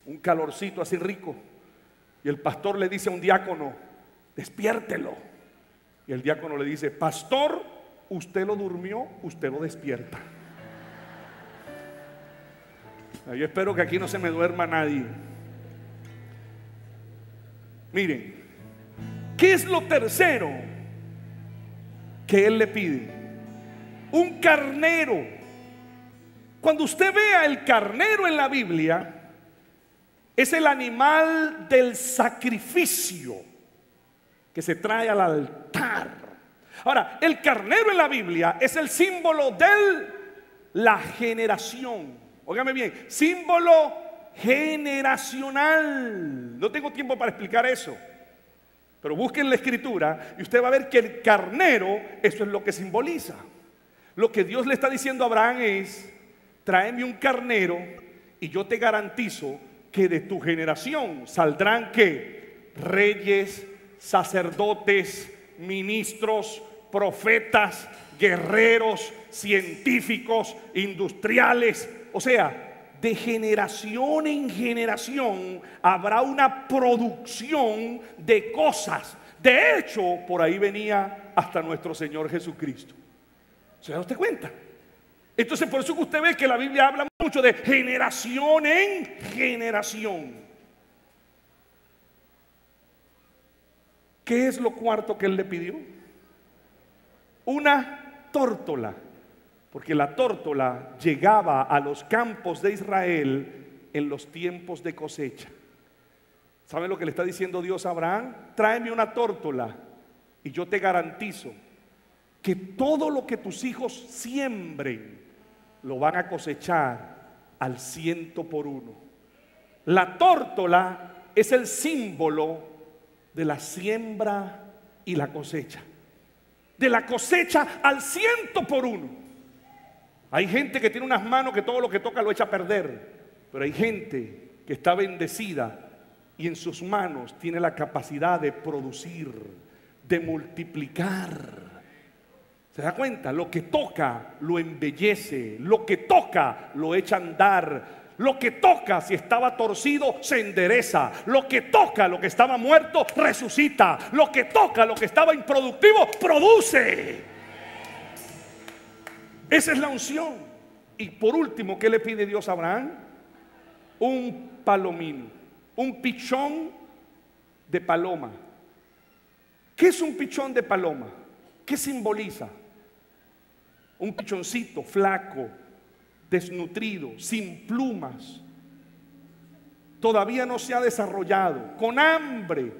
un calorcito así rico. Y el pastor le dice a un diácono, despiértelo. Y el diácono le dice, pastor, usted lo durmió, usted lo despierta. Yo espero que aquí no se me duerma nadie. Miren, ¿qué es lo tercero que él le pide? Un carnero. Cuando usted vea el carnero en la Biblia, es el animal del sacrificio que se trae al altar. Ahora, el carnero en la Biblia es el símbolo de la generación. Óigame bien, símbolo generacional. No tengo tiempo para explicar eso. Pero busquen la escritura y usted va a ver que el carnero, eso es lo que simboliza. Lo que Dios le está diciendo a Abraham es, tráeme un carnero y yo te garantizo que de tu generación saldrán que reyes, sacerdotes, ministros, profetas, guerreros, científicos, industriales, o sea, de generación en generación habrá una producción de cosas. De hecho, por ahí venía hasta nuestro Señor Jesucristo. ¿Se da usted cuenta? Entonces por eso que usted ve que la Biblia habla mucho de generación en generación. ¿Qué es lo cuarto que él le pidió? Una tórtola, porque la tórtola llegaba a los campos de Israel en los tiempos de cosecha. ¿Saben lo que le está diciendo Dios a Abraham? Tráeme una tórtola y yo te garantizo que todo lo que tus hijos siembren lo van a cosechar al ciento por uno. La tórtola es el símbolo de la siembra y la cosecha. De la cosecha al ciento por uno. Hay gente que tiene unas manos que todo lo que toca lo echa a perder, pero hay gente que está bendecida y en sus manos tiene la capacidad de producir, de multiplicar. ¿Se da cuenta? Lo que toca lo embellece, lo que toca lo echa a andar. Lo que toca, si estaba torcido, se endereza. Lo que toca, lo que estaba muerto, resucita. Lo que toca, lo que estaba improductivo, produce. Esa es la unción. Y por último, ¿qué le pide Dios a Abraham? Un palomín, un pichón de paloma. ¿Qué es un pichón de paloma? ¿Qué simboliza? Un pichoncito flaco, desnutrido, sin plumas, todavía no se ha desarrollado, con hambre.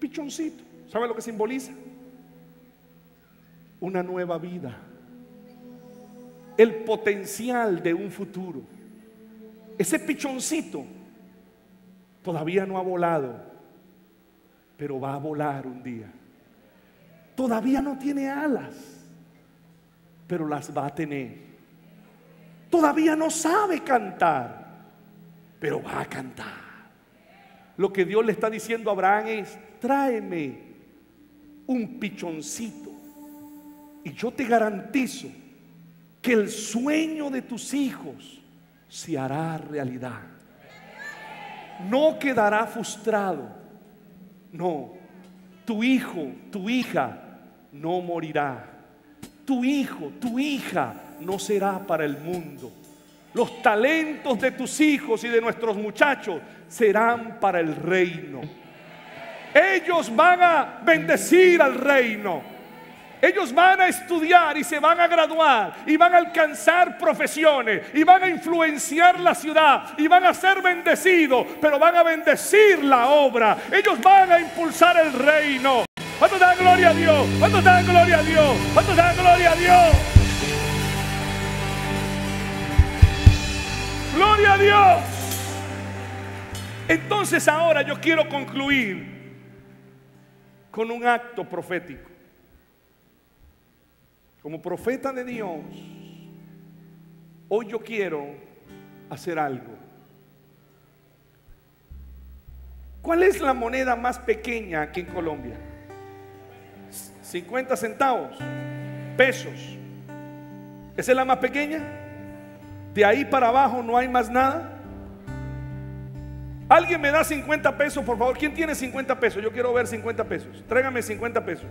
Pichoncito, ¿sabe lo que simboliza? Una nueva vida, el potencial de un futuro. Ese pichoncito todavía no ha volado, pero va a volar un día. Todavía no tiene alas, pero las va a tener. Todavía no sabe cantar, pero va a cantar. Lo que Dios le está diciendo a Abraham es, tráeme un pichoncito y yo te garantizo que el sueño de tus hijos se hará realidad. No quedará frustrado. No, tu hijo, tu hija no morirá. Tu hijo, tu hija no será para el mundo. los talentos de tus hijos y de nuestros muchachos serán para el reino. Ellos van a bendecir al reino. Ellos van a estudiar y se van a graduar y van a alcanzar profesiones y van a influenciar la ciudad y van a ser bendecidos, pero van a bendecir la obra. Ellos van a impulsar el reino. ¿Cuánto dan gloria a Dios? ¿Cuánto dan gloria a Dios? ¿Cuánto dan gloria a Dios? Gloria a Dios. Entonces ahora yo quiero concluir con un acto profético. Como profeta de Dios, hoy yo quiero hacer algo. ¿Cuál es la moneda más pequeña aquí en Colombia? 50 centavos, pesos. ¿Esa es la más pequeña? De ahí para abajo no hay más nada. Alguien me da 50 pesos, por favor. ¿Quién tiene 50 pesos? Yo quiero ver 50 pesos. Tráigame 50 pesos.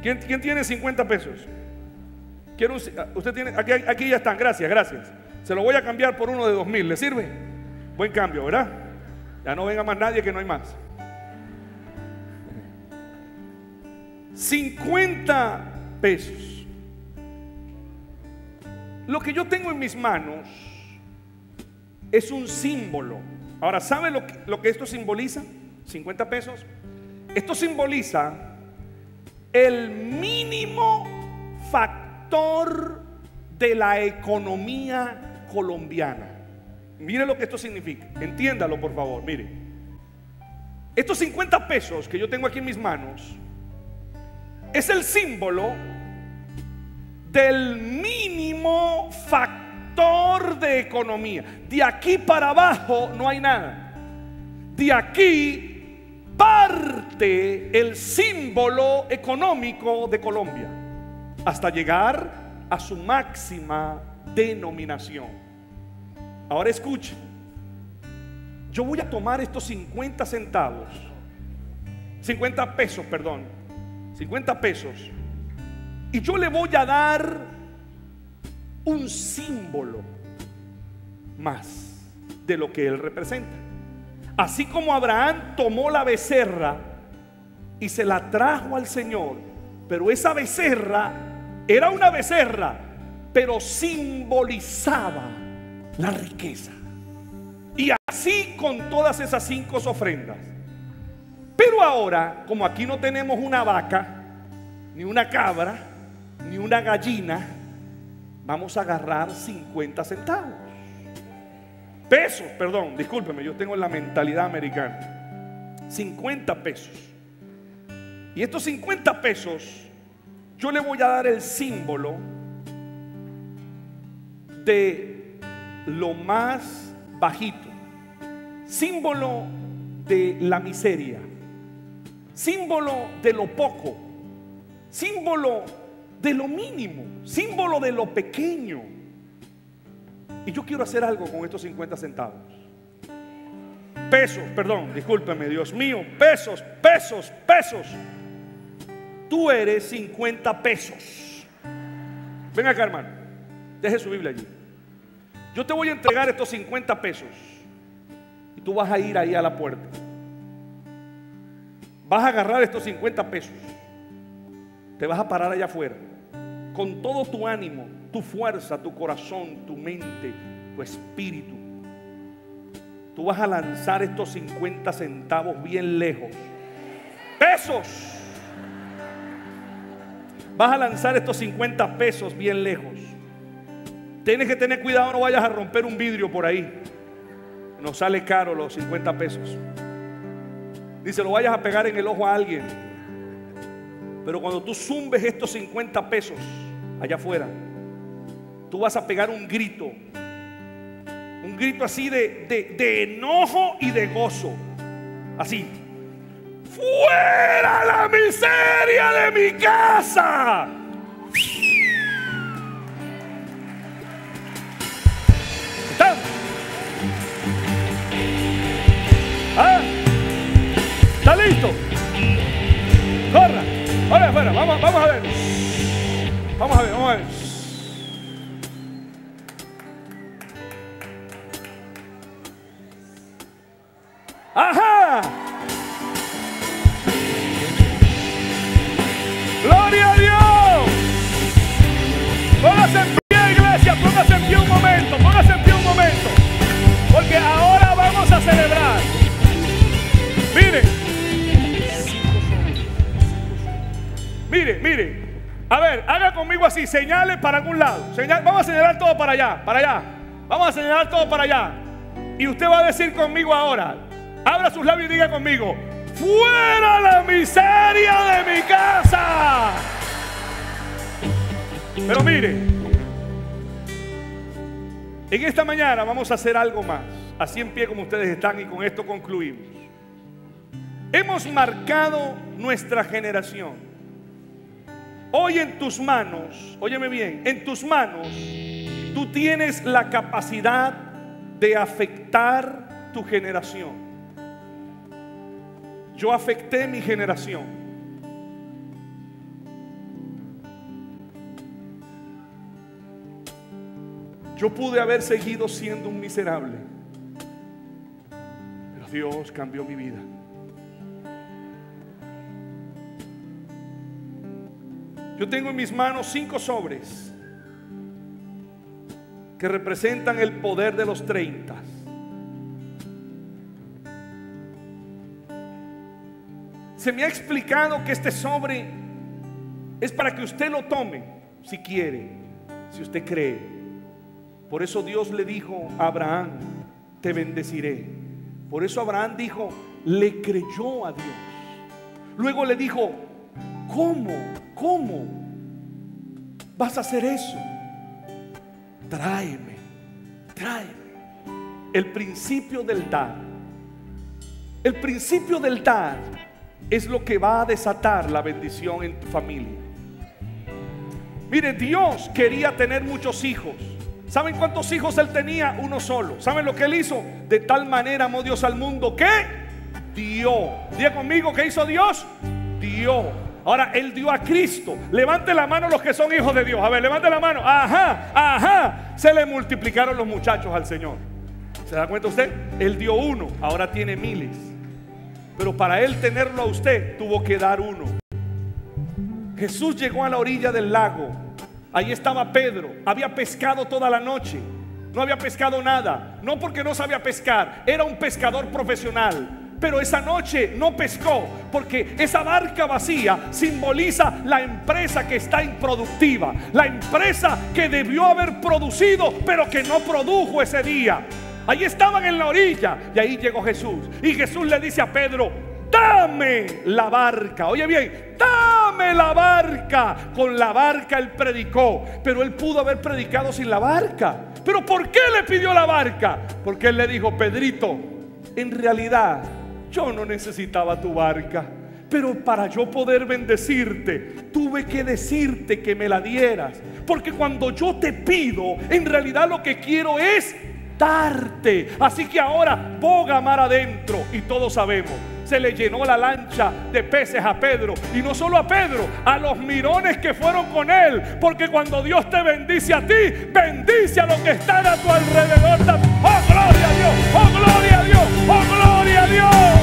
¿Quién, tiene 50 pesos? Quiero ah, usted tiene, aquí, aquí ya están, gracias, gracias. Se lo voy a cambiar por uno de 2000, ¿le sirve? Buen cambio, ¿verdad? Ya no venga más nadie que no hay más. 50 pesos. Lo que yo tengo en mis manos es un símbolo. Ahora, ¿sabe lo que, lo que esto simboliza? 50 pesos. Esto simboliza el mínimo factor de la economía colombiana. Mire lo que esto significa. Entiéndalo, por favor. Mire. Estos 50 pesos que yo tengo aquí en mis manos es el símbolo del mínimo factor de economía. De aquí para abajo no hay nada. De aquí parte el símbolo económico de Colombia hasta llegar a su máxima denominación. Ahora escuche, yo voy a tomar estos 50 centavos, 50 pesos, perdón, 50 pesos, y yo le voy a dar un símbolo más de lo que él representa. Así como Abraham tomó la becerra y se la trajo al Señor, pero esa becerra era una becerra, pero simbolizaba la riqueza. Y así con todas esas cinco ofrendas. Pero ahora, como aquí no tenemos una vaca, ni una cabra, ni una gallina, vamos a agarrar 50 centavos pesos, perdón, discúlpeme, yo tengo la mentalidad americana. 50 pesos. Y estos 50 pesos, yo le voy a dar el símbolo de lo más bajito, símbolo de la miseria, símbolo de lo poco, símbolo de lo mínimo, símbolo de lo pequeño. Y yo quiero hacer algo con estos 50 centavos. Pesos, perdón, discúlpeme, Dios mío, pesos, pesos, pesos. Tú eres 50 pesos. Ven acá, hermano. Deje su Biblia allí. Yo te voy a entregar estos 50 pesos. Y tú vas a ir ahí a la puerta. Vas a agarrar estos 50 pesos. Te vas a parar allá afuera. Con todo tu ánimo, tu fuerza, tu corazón, tu mente, tu espíritu. Tú vas a lanzar estos 50 centavos bien lejos. Pesos. Vas a lanzar estos 50 pesos bien lejos. Tienes que tener cuidado, no vayas a romper un vidrio por ahí. Nos sale caro los 50 pesos. Dice, lo vayas a pegar en el ojo a alguien. Pero cuando tú zumbes estos 50 pesos allá afuera, tú vas a pegar un grito. Un grito así de, de, enojo y de gozo. Así. Fuera la miseria de mi casa. ¿Están? ¿Ah? ¿Está listo? Corra. Ahora afuera, vamos, vamos a ver. Vamos a ver, vamos a ver. ¡Ajá! ¡Gloria a Dios! Mire, mire. A ver, haga conmigo así. Señale para algún lado. vamos a señalar todo para allá. Para allá. Vamos a señalar todo para allá. Y usted va a decir conmigo ahora. Abra sus labios y diga conmigo. Fuera la miseria de mi casa. Pero mire, en esta mañana vamos a hacer algo más. Así en pie como ustedes están y con esto concluimos. Hemos marcado nuestra generación. Hoy en tus manos, óyeme bien, en tus manos tú tienes la capacidad de afectar tu generación. Yo afecté mi generación. Yo pude haber seguido siendo un miserable. Pero Dios cambió mi vida. Yo tengo en mis manos cinco sobres que representan el poder de los 30. Se me ha explicado que este sobre es para que usted lo tome, si quiere, si usted cree. Por eso Dios le dijo a Abraham, te bendeciré. Por eso Abraham dijo, le creyó a Dios. Luego le dijo, ¿cómo? ¿Cómo vas a hacer eso? Tráeme, tráeme. El principio del dar. El principio del dar es lo que va a desatar la bendición en tu familia. Mire, Dios quería tener muchos hijos. ¿Saben cuántos hijos él tenía? Uno solo. ¿Saben lo que él hizo? De tal manera amó Dios al mundo que dio. Diga conmigo, ¿qué hizo Dios? Dio. Ahora, Él dio a Cristo. Levante la mano los que son hijos de Dios. A ver, levante la mano. Ajá, ajá. Se le multiplicaron los muchachos al Señor. ¿Se da cuenta usted? Él dio uno, ahora tiene miles. Pero para él tenerlo a usted tuvo que dar uno. Jesús llegó a la orilla del lago. Ahí estaba Pedro. Había pescado toda la noche. No había pescado nada. No porque no sabía pescar. Era un pescador profesional pero esa noche no pescó porque esa barca vacía simboliza la empresa que está improductiva, la empresa que debió haber producido pero que no produjo ese día. Ahí estaban en la orilla y ahí llegó Jesús. Y Jesús le dice a Pedro, dame la barca. Oye bien, dame la barca. Con la barca él predicó, pero él pudo haber predicado sin la barca. Pero ¿por qué le pidió la barca? Porque él le dijo, Pedrito, en realidad yo no necesitaba tu barca. Pero para yo poder bendecirte, tuve que decirte que me la dieras. Porque cuando yo te pido, en realidad lo que quiero es Así que ahora boga mar adentro y todos sabemos. Se le llenó la lancha de peces a Pedro. Y no solo a Pedro, a los mirones que fueron con él. Porque cuando Dios te bendice a ti, bendice a los que están a tu alrededor. ¡Oh, gloria a Dios! ¡Oh, gloria a Dios! ¡Oh, gloria a Dios!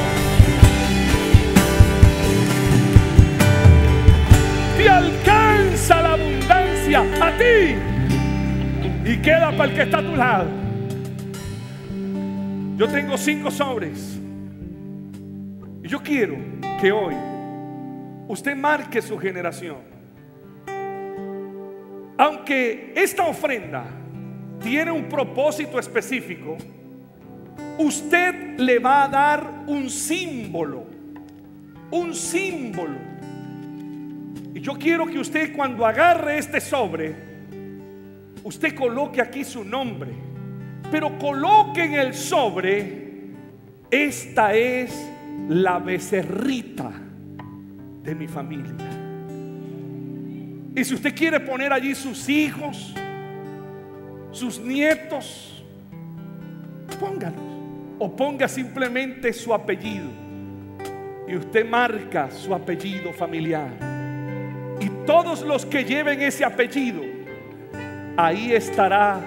A ti. Y queda para el que está a tu lado. Yo tengo cinco sobres. Y yo quiero que hoy usted marque su generación. Aunque esta ofrenda tiene un propósito específico, usted le va a dar un símbolo. Un símbolo. Y yo quiero que usted cuando agarre este sobre, usted coloque aquí su nombre pero coloquen el sobre, esta es la becerrita de mi familia. Y si usted quiere poner allí sus hijos, sus nietos, póngalos. O ponga simplemente su apellido. Y usted marca su apellido familiar. Todos los que lleven ese apellido, ahí estará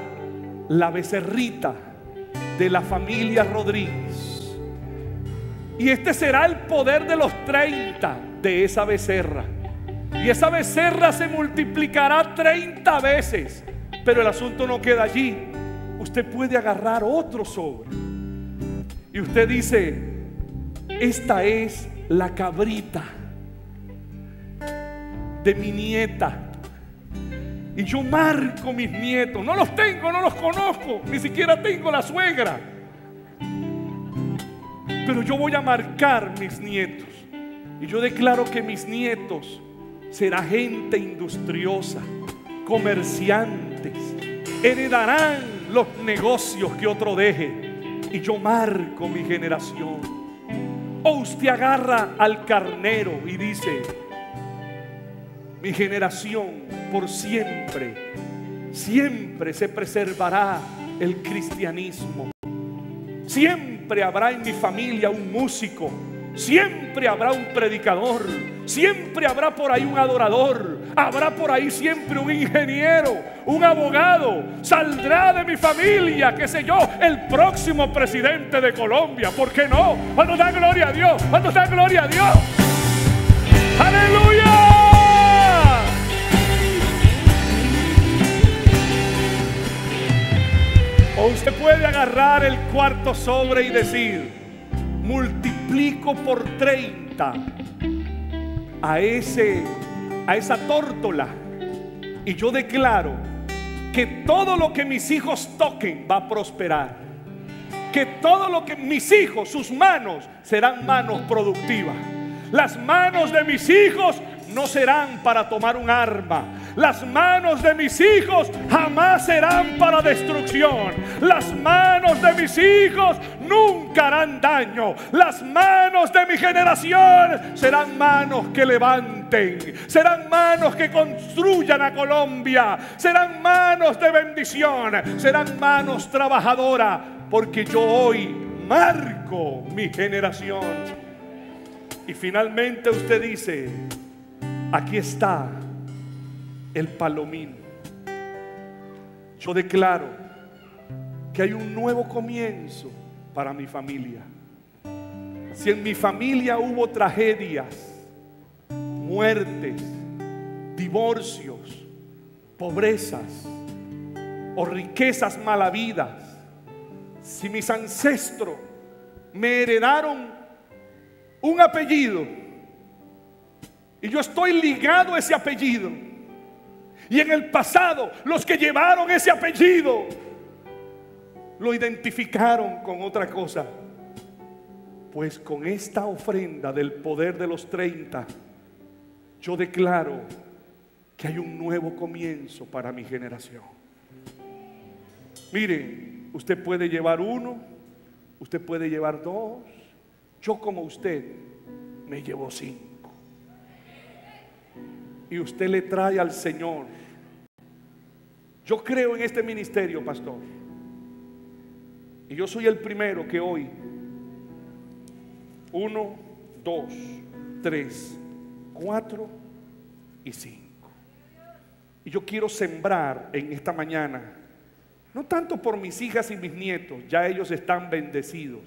la becerrita de la familia Rodríguez. Y este será el poder de los 30 de esa becerra. Y esa becerra se multiplicará 30 veces. Pero el asunto no queda allí. Usted puede agarrar otro sobre. Y usted dice, esta es la cabrita de mi nieta. Y yo marco mis nietos. No los tengo, no los conozco. Ni siquiera tengo la suegra. Pero yo voy a marcar mis nietos. Y yo declaro que mis nietos serán gente industriosa, comerciantes. Heredarán los negocios que otro deje. Y yo marco mi generación. O usted agarra al carnero y dice, mi generación por siempre, siempre se preservará el cristianismo. Siempre habrá en mi familia un músico, siempre habrá un predicador, siempre habrá por ahí un adorador, habrá por ahí siempre un ingeniero, un abogado, saldrá de mi familia, qué sé yo, el próximo presidente de Colombia, ¿por qué no? Cuando da gloria a Dios, cuando da gloria a Dios. Aleluya. O usted puede agarrar el cuarto sobre y decir, multiplico por 30 a ese a esa tórtola y yo declaro que todo lo que mis hijos toquen va a prosperar. Que todo lo que mis hijos, sus manos serán manos productivas. Las manos de mis hijos no serán para tomar un arma. Las manos de mis hijos jamás serán para destrucción. Las manos de mis hijos nunca harán daño. Las manos de mi generación serán manos que levanten. Serán manos que construyan a Colombia. Serán manos de bendición. Serán manos trabajadoras. Porque yo hoy marco mi generación. Y finalmente usted dice, Aquí está el palomín. Yo declaro que hay un nuevo comienzo para mi familia. Si en mi familia hubo tragedias, muertes, divorcios, pobrezas o riquezas malavidas, si mis ancestros me heredaron un apellido, y yo estoy ligado a ese apellido. Y en el pasado, los que llevaron ese apellido lo identificaron con otra cosa. Pues con esta ofrenda del poder de los 30, yo declaro que hay un nuevo comienzo para mi generación. Mire, usted puede llevar uno, usted puede llevar dos. Yo como usted me llevo cinco y usted le trae al Señor. Yo creo en este ministerio, pastor. Y yo soy el primero que hoy, uno, dos, tres, cuatro y cinco. Y yo quiero sembrar en esta mañana, no tanto por mis hijas y mis nietos, ya ellos están bendecidos,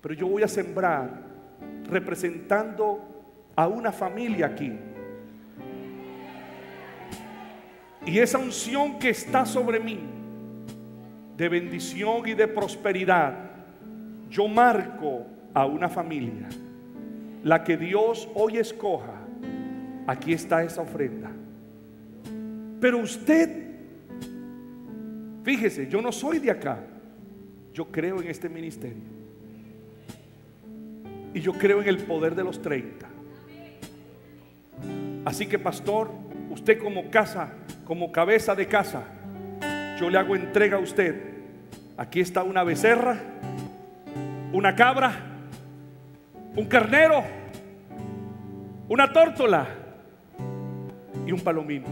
pero yo voy a sembrar representando a una familia aquí Y esa unción que está sobre mí, de bendición y de prosperidad, yo marco a una familia. La que Dios hoy escoja, aquí está esa ofrenda. Pero usted, fíjese, yo no soy de acá. Yo creo en este ministerio. Y yo creo en el poder de los 30. Así que, pastor, usted como casa como cabeza de casa, yo le hago entrega a usted. Aquí está una becerra, una cabra, un carnero, una tórtola y un palomino.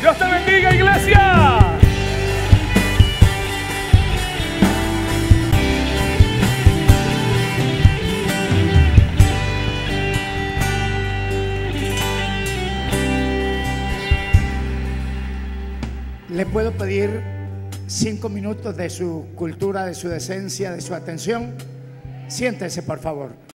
Dios te bendiga, iglesia. Le puedo pedir cinco minutos de su cultura, de su decencia, de su atención. Siéntese, por favor.